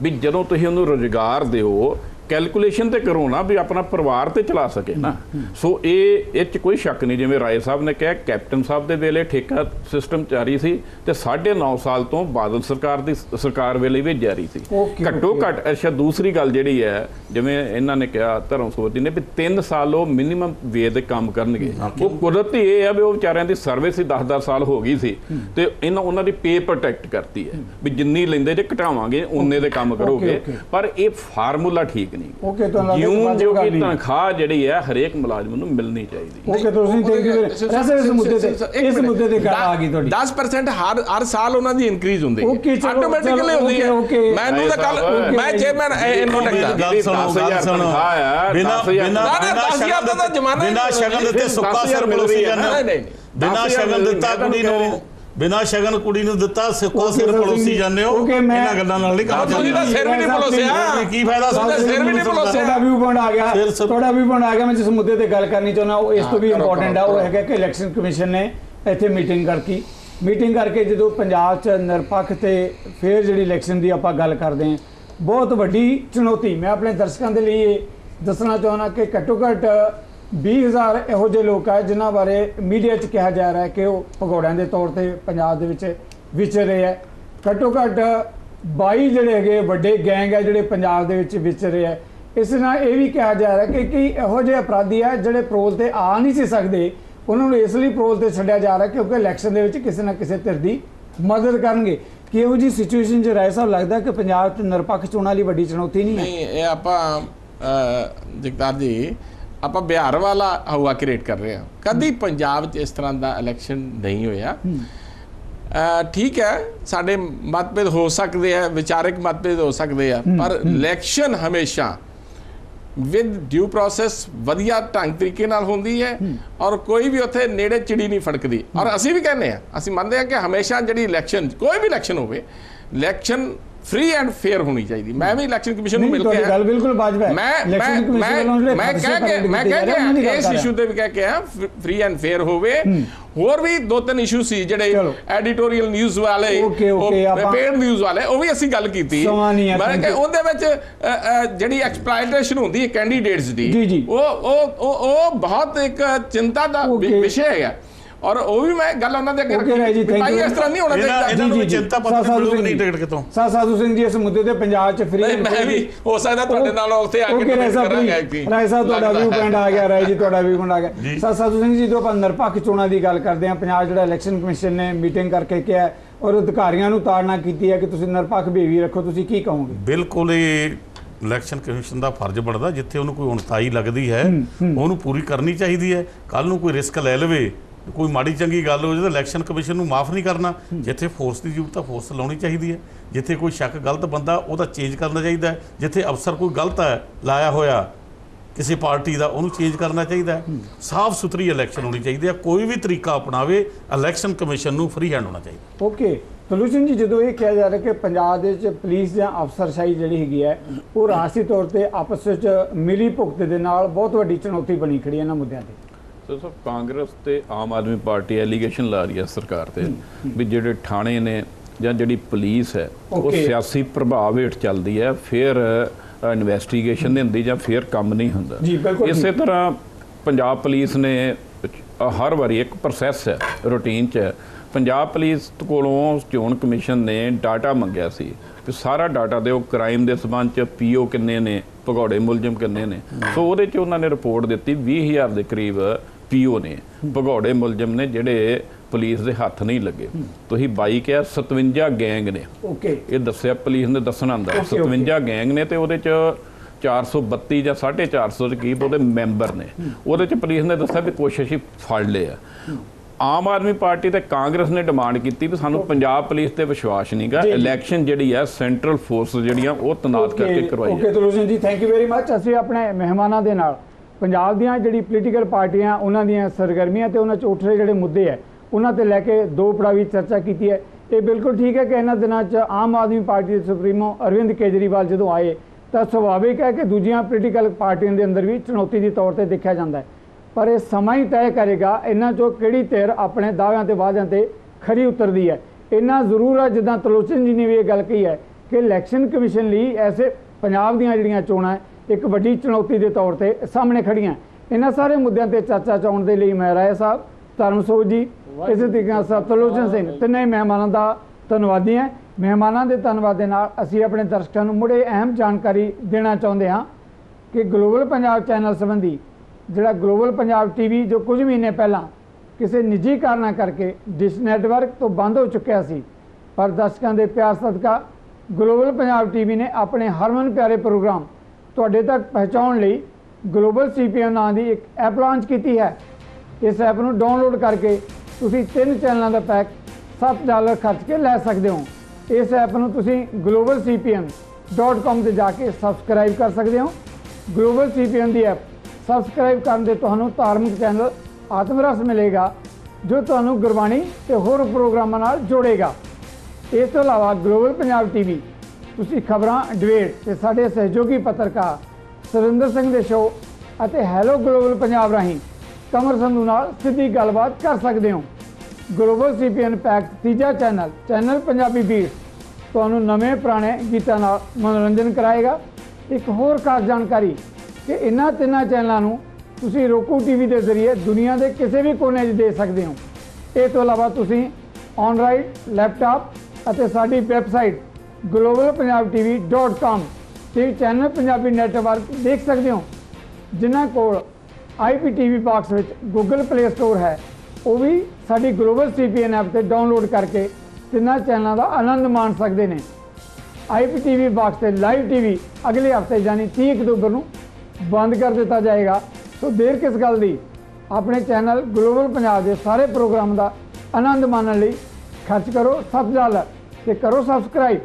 ਵੀ ਜਦੋਂ ਤੁਸੀਂ ਉਹਨੂੰ ਰੋਜ਼ਗਾਰ ਦਿਓ ਕੈਲਕੂਲੇਸ਼ਨ ਤੇ ਕਰੋ ਨਾ ਵੀ ਆਪਣਾ ਪਰਿਵਾਰ ਤੇ ਚਲਾ ਸਕੇ ਨਾ। ਸੋ ਇਹ ਇਹ ਚ ਕੋਈ ਸ਼ੱਕ ਨਹੀਂ ਜਿਵੇਂ ਰਾਏ ਸਾਹਿਬ ਨੇ ਕਿਹਾ ਕੈਪਟਨ ਸਾਹਿਬ ਦੇ ਵੇਲੇ ਠੇਕਾ ਸਿਸਟਮ ਜਾਰੀ ਸੀ ਤੇ 9.5 ਸਾਲ ਤੋਂ ਬਾਦਲ ਸਰਕਾਰ ਦੀ ਸਰਕਾਰ ਵੇਲੇ ਵੀ ਜਾਰੀ ਸੀ। ਘੱਟੋ. ਘੱਟ ਅੱਛਾ ਦੂਸਰੀ ਗੱਲ ਜਿਹੜੀ ਹੈ ਜਿਵੇਂ ਇਹਨਾਂ ਨੇ ਕਿਹਾ ਧਰਮ ਸੋਚੀ ਨੇ ਵੀ 3 ਸਾਲ ਉਹ ਮਿਨੀਮਮ ਵੇ ਦੇ ਕੰਮ ਕਰਨਗੇ। ਉਹ ਕੁਦਰਤੀ ਇਹ ਹੈ ਵੀ ਉਹ ਵਿਚਾਰਿਆਂ ਦੀ ਸਰਵਿਸ ਹੀ 10-10 ਸਾਲ ਹੋ ਗਈ ਸੀ ਤੇ ਇਹਨਾਂ ਉਹਨਾਂ ਦੀ ਪੇ ਪ੍ਰੋਟੈਕਟ ਕਰਤੀ ਹੈ। ਵੀ ਜਿੰਨੀ ਲੈਂਦੇ ਜੇ ਘਟਾਵਾਂਗੇ ਉਨੇ ਦੇ ਕੰਮ ਕਰੋਗੇ. ਪਰ ਇਹ ਫਾਰਮੂਲਾ ਠੀਕ ਨਹੀਂ। Okay, ਤੁਹਾਨੂੰ ਲੱਗਦਾ ਕਿ ਜਿਉਂ ਜੋ ਕਿ। ਤਨਖਾਹ ਜਿਹੜੀ ਹੈ ਹਰੇਕ ਮੁਲਾਜ਼ਮ ਨੂੰ ਮਿਲਣੀ ਚਾਹੀਦੀ। ਓਕੇ ਤੁਸੀਂ ਥੈਂਕ ਯੂ ਵੈਸੇ ਇਸ ਮੁੱਦੇ ਤੇ ਇਸ ਮੁੱਦੇ ਤੇ ਗੱਲ ਆ ਗਈ ਤੁਹਾਡੀ। 10% ਹਰ ਹਰ ਸਾਲ ਉਹਨਾਂ ਦੀ ਇਨਕਰੀਜ਼ ਹੁੰਦੀ ਚਲੋ, ਆਟੋਮੈਟਿਕਲੀ ਹੁੰਦੀ ਹੈ. ਮੈਨੂੰ ਤਾਂ ਕੱਲ ਮੈਂ ਚੇਅਰਮੈਨ ਇਹਨੂੰ ਲੱਗਦਾ ਗੱਲ ਸੁਣੋ ਗੱਲ 10,000 ਸੁਣੋ ਤਨਖਾਹ ਆ, ਬਿਨਾ 10,000 ਬਿਨਾ ਬਿਨਾ 10,000 ਸ਼ਗਨ ਦਾ ਜ਼ਮਾਨਾ ਹੀ ਬਿਨਾ ਨਹੀਂ ਸ਼ਗਨ ਦਿੱਤੇ ਸੁੱਕਾ 10,000 ਸਿਰ ਮਿਲ ਪਲੋਸੀ ਰਹੀ ਹੈ। ਜਾਂਦੇ। ਨਹੀਂ, ਨਹੀਂ, ਬਿਨਾ 10,000 ਸ਼ਗਨ ਦਿੱਤਾ ਕੁੜੀ ਨੂੰ। ਬਿਨਾ ਸ਼ਗਨ ਕੁੜੀ ਨੂੰ ਦਿੱਤਾ ਸੁੱਕਾ ਸਿਰ ਪਲੋਸੀ ਜਾਂਦੇ ਹੋ। ਇਹਨਾਂ ਗੱਲਾਂ ਨਾਲ ਨਹੀਂ ਤਾਂ ਚੱਲਦਾ। ਸਿਰ ਵੀ ਨਹੀਂ ਪਲੋਸਿਆ ਕੀ ਫਾਇਦਾ ਤੁਹਾਡਾ ਸਿਰ ਵੀ ਨਹੀਂ ਪਲੋਸਿਆ ਤੁਹਾਡਾ ਵਿਊ ਪੁਆਇੰਟ ਆ ਗਿਆ। ਤੁਹਾਡਾ ਵਿਊ ਪੁਆਇੰਟ ਆ ਗਿਆ ਮੈਂ ਜਿਸ ਮੁੱਦੇ ਤੇ ਗੱਲ ਕਰਨੀ ਚਾਹੁੰਦਾ ਉਹ ਇਸ ਤੋਂ ਵੀ ਇੰਪੋਰਟੈਂਟ ਆ। ਉਹ। ਹੈਗਾ ਕਿ ਇਲੈਕਸ਼ਨ ਕਮਿਸ਼ਨ ਨੇ ਇੱਥੇ ਮੀਟਿੰਗ ਕਰਕੇ ਮੀਟਿੰਗ ਕਰਕੇ ਜਦੋਂ ਪੰਜਾਬ 'ਚ ਨਿਰਪੱਖ ਤੇ ਫੇਰ ਜਿਹੜੀ ਇਲੈਕਸ਼ਨ ਦੀ ਆਪਾਂ ਗੱਲ ਕਰਦੇ ਹਾਂ ਬਹੁਤ ਵੱਡੀ ਚੁਣੌਤੀ। ਮੈਂ ਆਪਣੇ ਦਰਸ਼ਕਾਂ ਦੇ ਲਈ ਇਹ ਦੱਸਣਾ ਚਾਹੁੰਦਾ ਕਿ ਘੱਟੋ ਘੱਟ 20000 ਇਹੋ ਜਿਹੇ ਲੋਕ ਆ ਜਿਨ੍ਹਾਂ ਬਾਰੇ ਮੀਡੀਆ 'ਚ ਕਿਹਾ ਜਾ ਰਿਹਾ ਹੈ ਕਿ ਉਹ ਭਗੌੜਿਆਂ ਦੇ ਤੌਰ ਤੇ ਪੰਜਾਬ ਦੇ ਵਿੱਚ ਵਿਚਰ ਰਹੇ ਹੈ। ਘੱਟੋ ਘੱਟ 22 ਜਿਹੜੇ ਹੈਗੇ, ਵੱਡੇ ਗੈਂਗ ਆ ਜਿਹੜੇ ਪੰਜਾਬ ਦੇ ਵਿੱਚ ਵਿਚਰ ਰਹੇ ਹੈ। ਇਸ ਨਾਲ ਇਹ ਵੀ ਕਿਹਾ ਜਾ ਰਿਹਾ ਕਿ ਕਈ ਇਹੋ ਜਿਹੇ ਅਪਰਾਧੀ ਆ ਜਿਹੜੇ ਪ੍ਰੋਲ ਤੇ ਆ ਨਹੀਂ ਸੀ ਸਕਦੇ। ਉਹਨਾਂ ਨੂੰ ਇਸ ਲਈ ਪ੍ਰੋਲ ਤੇ ਛੱਡਿਆ ਜਾ ਰਿਹਾ ਕਿਉਂਕਿ ਇਲੈਕਸ਼ਨ ਦੇ ਵਿੱਚ ਕਿਸੇ ਨਾ ਕਿਸੇ ਧਿਰ ਦੀ ਮਦਦ ਕਰਨਗੇ। ਕਿਹੋ ਜੀ ਸਿਚੁਏਸ਼ਨ 'ਚ ਰਾਏ ਸਾਹਿਬ ਲੱਗਦਾ ਕਿ ਪੰਜਾਬ 'ਚ ਨਿਰਪੱਖ ਚੋਣਾਂ ਲਈ ਵੱਡੀ ਚੁਣੌਤੀ ਨਹੀਂ ਹੈ? ਨਹੀਂ, ਇਹ ਆਪਾਂ ਜਗਤਾਰ ਜੀ ਆਪਾਂ ਬਿਹਾਰ ਵਾਲਾ ਹਵਾ ਕ੍ਰੀਏਟ ਕਰ ਰਹੇ ਹਾਂ। ਕਦੀ ਪੰਜਾਬ 'ਚ ਇਸ ਤਰ੍ਹਾਂ ਦਾ ਇਲੈਕਸ਼ਨ ਨਹੀਂ ਹੋਇਆ। ਠੀਕ ਹੈ ਸਾਡੇ ਮਤਭੇਦ ਹੋ ਸਕਦੇ ਆ ਵਿਚਾਰਕ ਮਤਭੇਦ ਹੋ ਸਕਦੇ ਆ ਪਰ ਇਲੈਕਸ਼ਨ ਹਮੇਸ਼ਾ ਵਿਦ ਡਿਊ ਪ੍ਰੋਸੈਸ ਵਧੀਆ ਢੰਗ ਤਰੀਕੇ ਨਾਲ ਹੁੰਦੀ ਹੈ ਔਰ ਕੋਈ ਵੀ ਉੱਥੇ ਨੇੜੇ ਚਿੜੀ ਨਹੀਂ ਫੜਕਦੀ। ਔਰ ਅਸੀਂ ਵੀ ਕਹਿੰਦੇ ਆ ਅਸੀਂ ਮੰਨਦੇ ਆ ਕਿ ਹਮੇਸ਼ਾ ਜਿਹੜੀ ਇਲੈਕਸ਼ਨ ਕੋਈ ਵੀ ਇਲੈਕਸ਼ਨ ਹੋਵੇ ਇਲੈਕਸ਼ਨ ਫ੍ਰੀ ਐਂਡ ਫੇਅਰ ਹੋਣੀ ਚਾਹੀਦੀ ਮੈਂ ਵੀ ਇਲੈਕਸ਼ਨ ਕਮਿਸ਼ਨ ਨੂੰ ਮਿਲ ਕੇ ਗੱਲ ਬਿਲਕੁਲ ਵਾਜਬ ਹੈ ਮੈਂ ਮੈਂ ਮੈਂ ਕਹਿ ਕੇ ਮੈਂ ਕਹਿ ਕੇ ਇਸ। ਇਸ਼ੂ ਤੇ ਵੀ ਕਹਿ ਕੇ ਆ ਫ੍ਰੀ ਐਂਡ ਫੇਅਰ ਹੋਵੇ ਹੋਰ ਵੀ ਦੋ ਤਿੰਨ ਇਸ਼ੂ ਸੀ ਜਿਹੜੇ। ਐਡੀਟੋਰੀਅਲ ਨਿਊਜ਼ ਵਾਲੇ ਪੇਡ ਨਿਊਜ਼ ਵਾਲੇ ਉਹ ਵੀ ਅਸੀਂ ਗੱਲ ਕੀਤੀ ਹੈ, ਮੈਂ ਕਿ. ਉਹਦੇ ਵਿੱਚ ਜਿਹੜੀ ਐਕਸਪਲੋਇਟੇਸ਼ਨ ਹੁੰਦੀ ਹੈ ਕੈਂਡੀਡੇਟਸ ਦੀ। ਉਹ ਉਹ ਉਹ ਬਹੁਤ ਇੱਕ ਚਿੰਤਾ ਦਾ. ਵਿਸ਼ੇ ਹੈਗਾ ਔਰ ਉਹ ਵੀ ਮੈਂ ਗੱਲ ਉਹਨਾਂ ਦੇ ਅੱਗੇ ਰਾਜ ਜੀ, ਭਾਈ you. ਇਸ ਤਰ੍ਹਾਂ ਨਹੀਂ ਹੋਣਾ ਚਾਹੀਦਾ ਇਹਨਾਂ ਨੂੰ ਜੀ, ਵੀ ਜੀ। ਚਿੰਤਾ ਪਤਾ ਸਾਧੂ ਮਿਲੂਗੀ ਨਹੀਂ ਜੀ। ਟਿਕਟ ਕਿਤੋਂ ਸਾ ਸਾਧੂ ਸਿੰਘ ਜੀ ਇਸ ਮੁੱਦੇ ਤੇ ਪੰਜਾਬ 'ਚ ਫ੍ਰੀ ਨਹੀਂ, ਮੈਂ ਵੀ ਹੋ ਸਕਦਾ ਤੁਹਾਡੇ ਨਾਲ ਉੱਥੇ ਆ ਕੇ ਸਾਹਿਬ ਕਰਾਂਗੇ actually। ਰਾਏ ਸਾਹਿਬ ਤੁਹਾਡਾ ਵੀ। ਪੁਆਇੰਟ ਆ ਗਿਆ ਰਾਏ ਜੀ ਤੁਹਾਡਾ ਵੀ ਪੁਆਇੰਟ ਆ ਗਿਆ ਜੀ। ਸਾ ਸਾਧੂ ਸਿੰਘ ਜੀ ਜਦੋਂ ਆਪਾਂ ਨਿਰਪੱਖ ਚੋਣਾਂ ਦੀ ਗੱਲ ਕਰਦੇ ਹਾਂ ਪੰਜਾਬ ਜਿਹੜਾ ਇਲੈਕਸ਼ਨ ਕਮਿਸ਼ਨ ਨੇ ਮੀਟਿੰਗ ਕਰਕੇ ਕਿਹਾ ਔਰ ਅਧਿਕਾਰੀਆਂ ਨੂੰ ਤਾੜਨਾ ਕੀਤੀ ਹੈ ਕਿ ਤੁਸੀਂ ਨਿਰਪੱਖ ਬੇਵੀ ਰੱਖੋ ਤੁਸੀਂ ਕੀ ਕਹੋਗੇ ਬਿਲਕੁਲ ਇਹ ਇਲੈਕਸ਼ਨ ਕਮਿਸ਼ਨ ਦਾ ਫਰਜ਼ ਬਣਦਾ ਜਿੱਥੇ ਉਹਨੂੰ ਕੋਈ ਉਣਤਾਈ ਲੱਗਦੀ ਹੈ ਉਹਨੂੰ ਪੂਰੀ ਕਰਨੀ ਚਾਹੀਦੀ ਹੈ ਕੱਲ ਨੂੰ ਕੋਈ ਰਿਸਕ ਲੈ ਲਵੇ ਕੋਈ ਮਾੜੀ ਚੰਗੀ ਗੱਲ ਹੋ ਜਾਵੇ ਤਾਂ ਇਲੈਕਸ਼ਨ ਕਮਿਸ਼ਨ ਨੂੰ ਮਾਫ ਨਹੀਂ ਕਰਨਾ। ਜਿੱਥੇ ਫੋਰਸ ਦੀ ਜ਼ਰੂਰਤ ਹੈ ਫੋਰਸ ਲਾਉਣੀ ਚਾਹੀਦੀ ਹੈ। ਜਿੱਥੇ ਕੋਈ ਸ਼ੱਕ ਗਲਤ ਬੰਦਾ, ਉਹਦਾ ਚੇਂਜ ਕਰਨਾ ਚਾਹੀਦਾ ਹੈ। ਜਿੱਥੇ ਅਫਸਰ ਕੋਈ ਗਲਤ ਹੈ, ਲਾਇਆ ਹੋਇਆ, ਕਿਸੇ ਪਾਰਟੀ ਦਾ, ਉਹਨੂੰ ਚੇਂਜ ਕਰਨਾ ਚਾਹੀਦਾ ਹੈ। ਸਾਫ਼ ਸੁਥਰੀ ਇਲੈਕਸ਼ਨ ਹੋਣੀ ਚਾਹੀਦੀ ਹੈ। ਕੋਈ ਵੀ ਤਰੀਕਾ ਅਪਣਾਵੇ, ਇਲੈਕਸ਼ਨ ਕਮਿਸ਼ਨ ਨੂੰ ਫ੍ਰੀ ਹੈਂਡ ਹੋਣਾ ਚਾਹੀਦਾ। ਓਕੇ। ਸੋਲੂਸ਼ਨ ਜੀ, ਜਦੋਂ ਇਹ ਕਿਹਾ ਜਾ ਰਿਹਾ ਕਿ ਪੰਜਾਬ ਦੇ ਵਿੱਚ ਪੁਲਿਸ ਜਾਂ ਅਫਸਰਸ਼ਾਹੀ ਜਿਹੜੀ ਹੈਗੀ ਹੈ, ਉਹ ਰਾਸ਼ਟਰੀ ਤੌਰ ਤੇ ਆਪਸ ਵਿੱਚ ਮਿਲੀ ਭੁਗਤ ਦੇ ਨਾਲ ਬਹੁਤ ਵੱਡੀ ਚੁਣੌਤੀ ਬਣੀ ਖੜੀ ਹੈ ਇਹਨਾਂ ਮੁੱਦਿਆਂ ਤੇ। ਸੋ ਸਭ ਕਾਂਗਰਸ ਤੇ ਆਮ ਆਦਮੀ ਪਾਰਟੀ ਐਲੀਗੇਸ਼ਨ ਲਾ ਰਹੀ ਹੈ ਸਰਕਾਰ ਤੇ ਵੀ ਜਿਹੜੇ ਥਾਣੇ ਨੇ ਜਾਂ ਜਿਹੜੀ ਪੁਲਿਸ ਹੈ ਉਹ. ਸਿਆਸੀ ਪ੍ਰਭਾਵ ਹੇਠ ਚੱਲਦੀ ਹੈ ਫਿਰ ਇਨਵੈਸਟੀਗੇਸ਼ਨ ਨਹੀਂ ਹੁੰਦੀ ਜਾਂ ਫਿਰ ਕੰਮ ਨਹੀਂ ਹੁੰਦਾ ਇਸੇ। ਤਰ੍ਹਾਂ ਪੰਜਾਬ ਪੁਲਿਸ ਨੇ ਹਰ ਵਾਰੀ ਇੱਕ ਪ੍ਰੋਸੈਸ ਹੈ ਰੂਟੀਨ ਚ ਹੈ ਪੰਜਾਬ ਪੁਲਿਸ ਕੋਲੋਂ ਚੋਣ ਕਮਿਸ਼ਨ ਨੇ ਡਾਟਾ ਮੰਗਿਆ ਸੀ ਕਿ ਸਾਰਾ ਡਾਟਾ ਦਿਓ ਕ੍ਰਾਈਮ ਦੇ ਸਬੰਧ ਚ ਪੀਓ ਕਿੰਨੇ ਨੇ ਭਗੌੜੇ ਮੁਲਜ਼ਮ ਕਿੰਨੇ ਨੇ ਸੋ ਉਹਦੇ ਚ ਉਹਨਾਂ ਨੇ ਰਿਪੋਰਟ ਦਿੱਤੀ 20000 ਦੇ ਕਰੀਬ ਪੀਓ ਨੇ ਭਗੌੜੇ ਮੁਲਜ਼ਮ ਨੇ ਜਿਹੜੇ ਪੁਲਿਸ ਦੇ ਹੱਥ ਨਹੀਂ ਲੱਗੇ। ਤੁਸੀਂ 22 ਕਿਹਾ 57 ਗੈਂਗ ਨੇ। ਓਕੇ। ਇਹ ਦੱਸਿਆ ਪੁਲਿਸ ਨੇ ਦੱਸਣਾ ਹੁੰਦਾ Okay, okay. 57 ਗੈਂਗ ਨੇ ਤੇ ਉਹਦੇ ਚ 432 ਜਾਂ 450 ਦੇ ਕਰੀਬ ਉਹਦੇ ਮੈਂਬਰ ਨੇ। ਉਹਦੇ ਚ ਪੁਲਿਸ ਨੇ ਦੱਸਿਆ ਵੀ ਕੁਛ ਅਸੀਂ ਫੜ ਲਏ ਆ ਆਮ ਆਦਮੀ ਪਾਰਟੀ ਤੇ ਕਾਂਗਰਸ ਨੇ ਡਿਮਾਂਡ ਕੀਤੀ ਵੀ ਸਾਨੂੰ ਪੰਜਾਬ ਪੁਲਿਸ ਤੇ ਵਿਸ਼ਵਾਸ ਨਹੀਂਗਾ। ਇਲੈਕਸ਼ਨ ਜਿਹੜੀ ਆ ਸੈਂਟਰਲ ਫੋਰਸ ਜਿਹੜੀਆਂ ਉਹ ਤਨਾਤ ਕਰਕੇ ਕਰਵਾਈ okay solution ji thank you very much ਅਸੀਂ ਆਪਣੇ ਮਹਿਮਾਨਾਂ ਦੇ ਨਾਲ ਪੰਜਾਬ ਦੀਆਂ ਜਿਹੜੀ ਪੋਲੀਟੀਕਲ ਪਾਰਟੀਆਂ, ਉਹਨਾਂ ਦੀਆਂ ਸਰਗਰਮੀਆਂ ਤੇ ਉਹਨਾਂ 'ਚ ਉੱਠ ਰਹੇ ਜਿਹੜੇ ਮੁੱਦੇ ਹੈ, ਉਹਨਾਂ ਤੇ ਲੈ ਕੇ ਦੋ ਪੜਾਵੀ ਚਰਚਾ ਕੀਤੀ ਹੈ। ਇਹ ਬਿਲਕੁਲ ਠੀਕ ਹੈ ਕਿ ਇਹਨਾਂ ਦਿਨਾਂ 'ਚ ਆਮ ਆਦਮੀ ਪਾਰਟੀ ਦੇ ਸੁਪਰੀਮੋ ਅਰਵਿੰਦ ਕੇਜਰੀਵਾਲ ਜਦੋਂ ਆਏ, ਤਾਂ ਸੁਭਾਵਿਕ ਹੈ ਕਿ ਦੂਜੀਆਂ ਪੋਲੀਟੀਕਲ ਪਾਰਟੀਆਂ ਦੇ ਅੰਦਰ ਵੀ ਚੁਣੌਤੀ ਦੇ ਤੌਰ ਤੇ ਦੇਖਿਆ ਜਾਂਦਾ ਹੈ। ਪਰ ਇਹ ਸਮਾਂ ਹੀ ਤੈਅ ਕਰੇਗਾ, ਇਹਨਾਂ 'ਚੋਂ ਕਿਹੜੀ ਧਿਰ ਆਪਣੇ ਦਾਅਵਿਆਂ ਤੇ ਵਾਅਦਿਆਂ ਤੇ ਖਰੀ ਉਤਰਦੀ ਹੈ। ਇੰਨਾ ਜ਼ਰੂਰ ਹੈ, ਜਿੱਦਾਂ ਤਲੋਚਨ ਜੀ ਨੇ ਵੀ ਇਹ ਗੱਲ ਕਹੀ ਹੈ, ਕਿ ਇਲੈਕਸ਼ਨ ਕਮਿਸ਼ਨ ਲਈ ਐਸੇ ਪੰਜਾਬ ਦੀਆਂ ਜਿਹੜੀਆਂ ਚੋਣਾਂ ਇੱਕ ਵੱਡੀ ਚੁਣੌਤੀ ਦੇ ਤੌਰ ਤੇ ਸਾਹਮਣੇ ਖੜੀਆਂ। ਇਹਨਾਂ ਸਾਰੇ ਮੁੱਦਿਆਂ ਤੇ ਚਰਚਾ ਚਾਉਣ ਦੇ ਲਈ ਮੈਂ ਰਾਏ ਸਾਹਿਬ ਧਰਮਸੋਤ ਜੀ ਇਸੇ ਤਰੀਕੇ ਨਾਲ ਸਾਹਿਬ ਤਲੋਚਨ ਸਿੰਘ ਤਿੰਨੇ ਮਹਿਮਾਨਾਂ ਦਾ ਧੰਨਵਾਦੀ ਹਾਂ। ਮਹਿਮਾਨਾਂ ਦੇ ਧੰਨਵਾਦ ਦੇ ਨਾਲ ਅਸੀਂ ਆਪਣੇ ਦਰਸ਼ਕਾਂ ਨੂੰ ਮੁੜੇ ਅਹਿਮ ਜਾਣਕਾਰੀ ਦੇਣਾ ਚਾਹੁੰਦੇ ਹਾਂ ਕਿ ਗਲੋਬਲ ਪੰਜਾਬ ਚੈਨਲ ਸੰਬੰਧੀ ਜਿਹੜਾ ਗਲੋਬਲ ਪੰਜਾਬ ਟੀਵੀ ਜੋ ਕੁਝ ਮਹੀਨੇ ਪਹਿਲਾਂ ਕਿਸੇ ਨਿੱਜੀ ਕਾਰਨਾਂ ਕਰਕੇ ਡਿਸ਼ ਨੈਟਵਰਕ ਤੋਂ ਬੰਦ ਹੋ ਚੁੱਕਿਆ ਸੀ ਪਰ ਦਰਸ਼ਕਾਂ ਦੇ ਪਿਆਰ ਸਦਕਾ ਗਲੋਬਲ ਪੰਜਾਬ ਟੀਵੀ ਨੇ ਆਪਣੇ ਹਰਮਨ ਪਿਆਰੇ ਪ੍ਰੋਗਰਾਮ ਤੁਹਾਡੇ ਤੱਕ ਪਹੁੰਚਾਉਣ ਲਈ ਗਲੋਬਲ ਸੀਪੀਐਮ ਨਾਂ ਦੀ ਇੱਕ ਐਪ ਲਾਂਚ ਕੀਤੀ ਹੈ। ਇਸ ਐਪ ਨੂੰ ਡਾਊਨਲੋਡ ਕਰਕੇ ਤੁਸੀਂ ਤਿੰਨ ਚੈਨਲਾਂ ਦਾ ਪੈਕ 7 ਡਾਲਰ ਖਰਚ ਕੇ ਲੈ ਸਕਦੇ ਹੋ। ਇਸ ਐਪ ਨੂੰ ਤੁਸੀਂ globalcpm.com ਤੇ ਜਾ ਕੇ ਸਬਸਕ੍ਰਾਈਬ ਕਰ ਸਕਦੇ ਹੋ। ਗਲੋਬਲ ਸੀਪੀਐਮ ਦੀ ਐਪ ਸਬਸਕ੍ਰਾਈਬ ਕਰਨ ਦੇ ਤੁਹਾਨੂੰ ਧਾਰਮਿਕ ਚੈਨਲ ਆਤਮਰਸ ਮਿਲੇਗਾ, ਜੋ ਤੁਹਾਨੂੰ ਗੁਰਬਾਣੀ ਤੇ ਹੋਰ ਪ੍ਰੋਗਰਾਮਾਂ ਨਾਲ ਜੋੜੇਗਾ। ਇਸ ਤੋਂ ਇਲਾਵਾ ਗਲੋਬਲ ਪੰਜਾਬ ਟੀਵੀ ਤੁਸੀਂ ਖਬਰਾਂ ਡਿਬੇਟ ਤੇ ਸਾਡੇ ਸਹਿਯੋਗੀ ਪੱਤਰਕਾਰ ਸੁਰਿੰਦਰ ਸਿੰਘ ਦੇ ਸ਼ੋਅ ਅਤੇ ਹੈਲੋ ਗਲੋਬਲ ਪੰਜਾਬ ਰਾਹੀਂ ਕਮਰ ਸੰਧੂ ਨਾਲ ਸਿੱਧੀ ਗੱਲਬਾਤ ਕਰ ਸਕਦੇ ਹੋ। ਗਲੋਬਲ ਸੀਪੀਐਨ ਪੈਕ ਤੀਜਾ ਚੈਨਲ ਚੈਨਲ ਪੰਜਾਬੀ ਬੀਟ ਤੁਹਾਨੂੰ ਨਵੇਂ ਪੁਰਾਣੇ ਗੀਤਾਂ ਨਾਲ ਮਨੋਰੰਜਨ ਕਰਾਏਗਾ। ਇੱਕ ਹੋਰ ਖਾਸ ਜਾਣਕਾਰੀ ਕਿ ਇਹਨਾਂ ਤਿੰਨਾਂ ਚੈਨਲਾਂ ਨੂੰ ਤੁਸੀਂ roku ਟੀਵੀ ਦੇ ਜ਼ਰੀਏ ਦੁਨੀਆ ਦੇ ਕਿਸੇ ਵੀ ਕੋਨੇ 'ਚ ਦੇ ਸਕਦੇ ਹੋ। ਇਹ ਤੋਂ ਇਲਾਵਾ ਤੁਸੀਂ ਔਨਲਾਈਨ ਲੈਪਟਾਪ ਅਤੇ ਸਾਡੀ ਵੈਬਸਾਈਟ globalpunjabtv.com ਤੇ ਚੈਨਲ ਪੰਜਾਬੀ ਨੈਟਵਰਕ ਦੇਖ ਸਕਦੇ ਹੋ। ਜਿਨ੍ਹਾਂ ਕੋਲ IPTV ਬਾਕਸ ਵਿੱਚ Google Play Store ਹੈ, ਉਹ ਵੀ ਸਾਡੀ ਗਲੋਬਲ CPN ਐਪ ਤੇ ਡਾਊਨਲੋਡ ਕਰਕੇ ਤਿੰਨਾਂ ਚੈਨਲਾਂ ਦਾ ਆਨੰਦ ਮਾਣ ਸਕਦੇ ਨੇ। IPTV ਬਾਕਸ ਤੇ ਲਾਈਵ ਟੀਵੀ ਅਗਲੇ ਹਫ਼ਤੇ ਯਾਨੀ 30 ਅਕਤੂਬਰ ਨੂੰ ਬੰਦ ਕਰ ਦਿੱਤਾ ਜਾਏਗਾ। ਸੋ ਦੇਰ ਕਿਸ ਗੱਲ ਦੀ? ਆਪਣੇ ਚੈਨਲ ਗਲੋਬਲ ਪੰਜਾਬ ਦੇ ਸਾਰੇ ਪ੍ਰੋਗਰਾਮ ਦਾ ਆਨੰਦ ਮਾਣਨ ਲਈ ਖਰਚ ਕਰੋ 7000 ਤੇ ਕਰੋ ਸਬਸਕ੍ਰਾਈਬ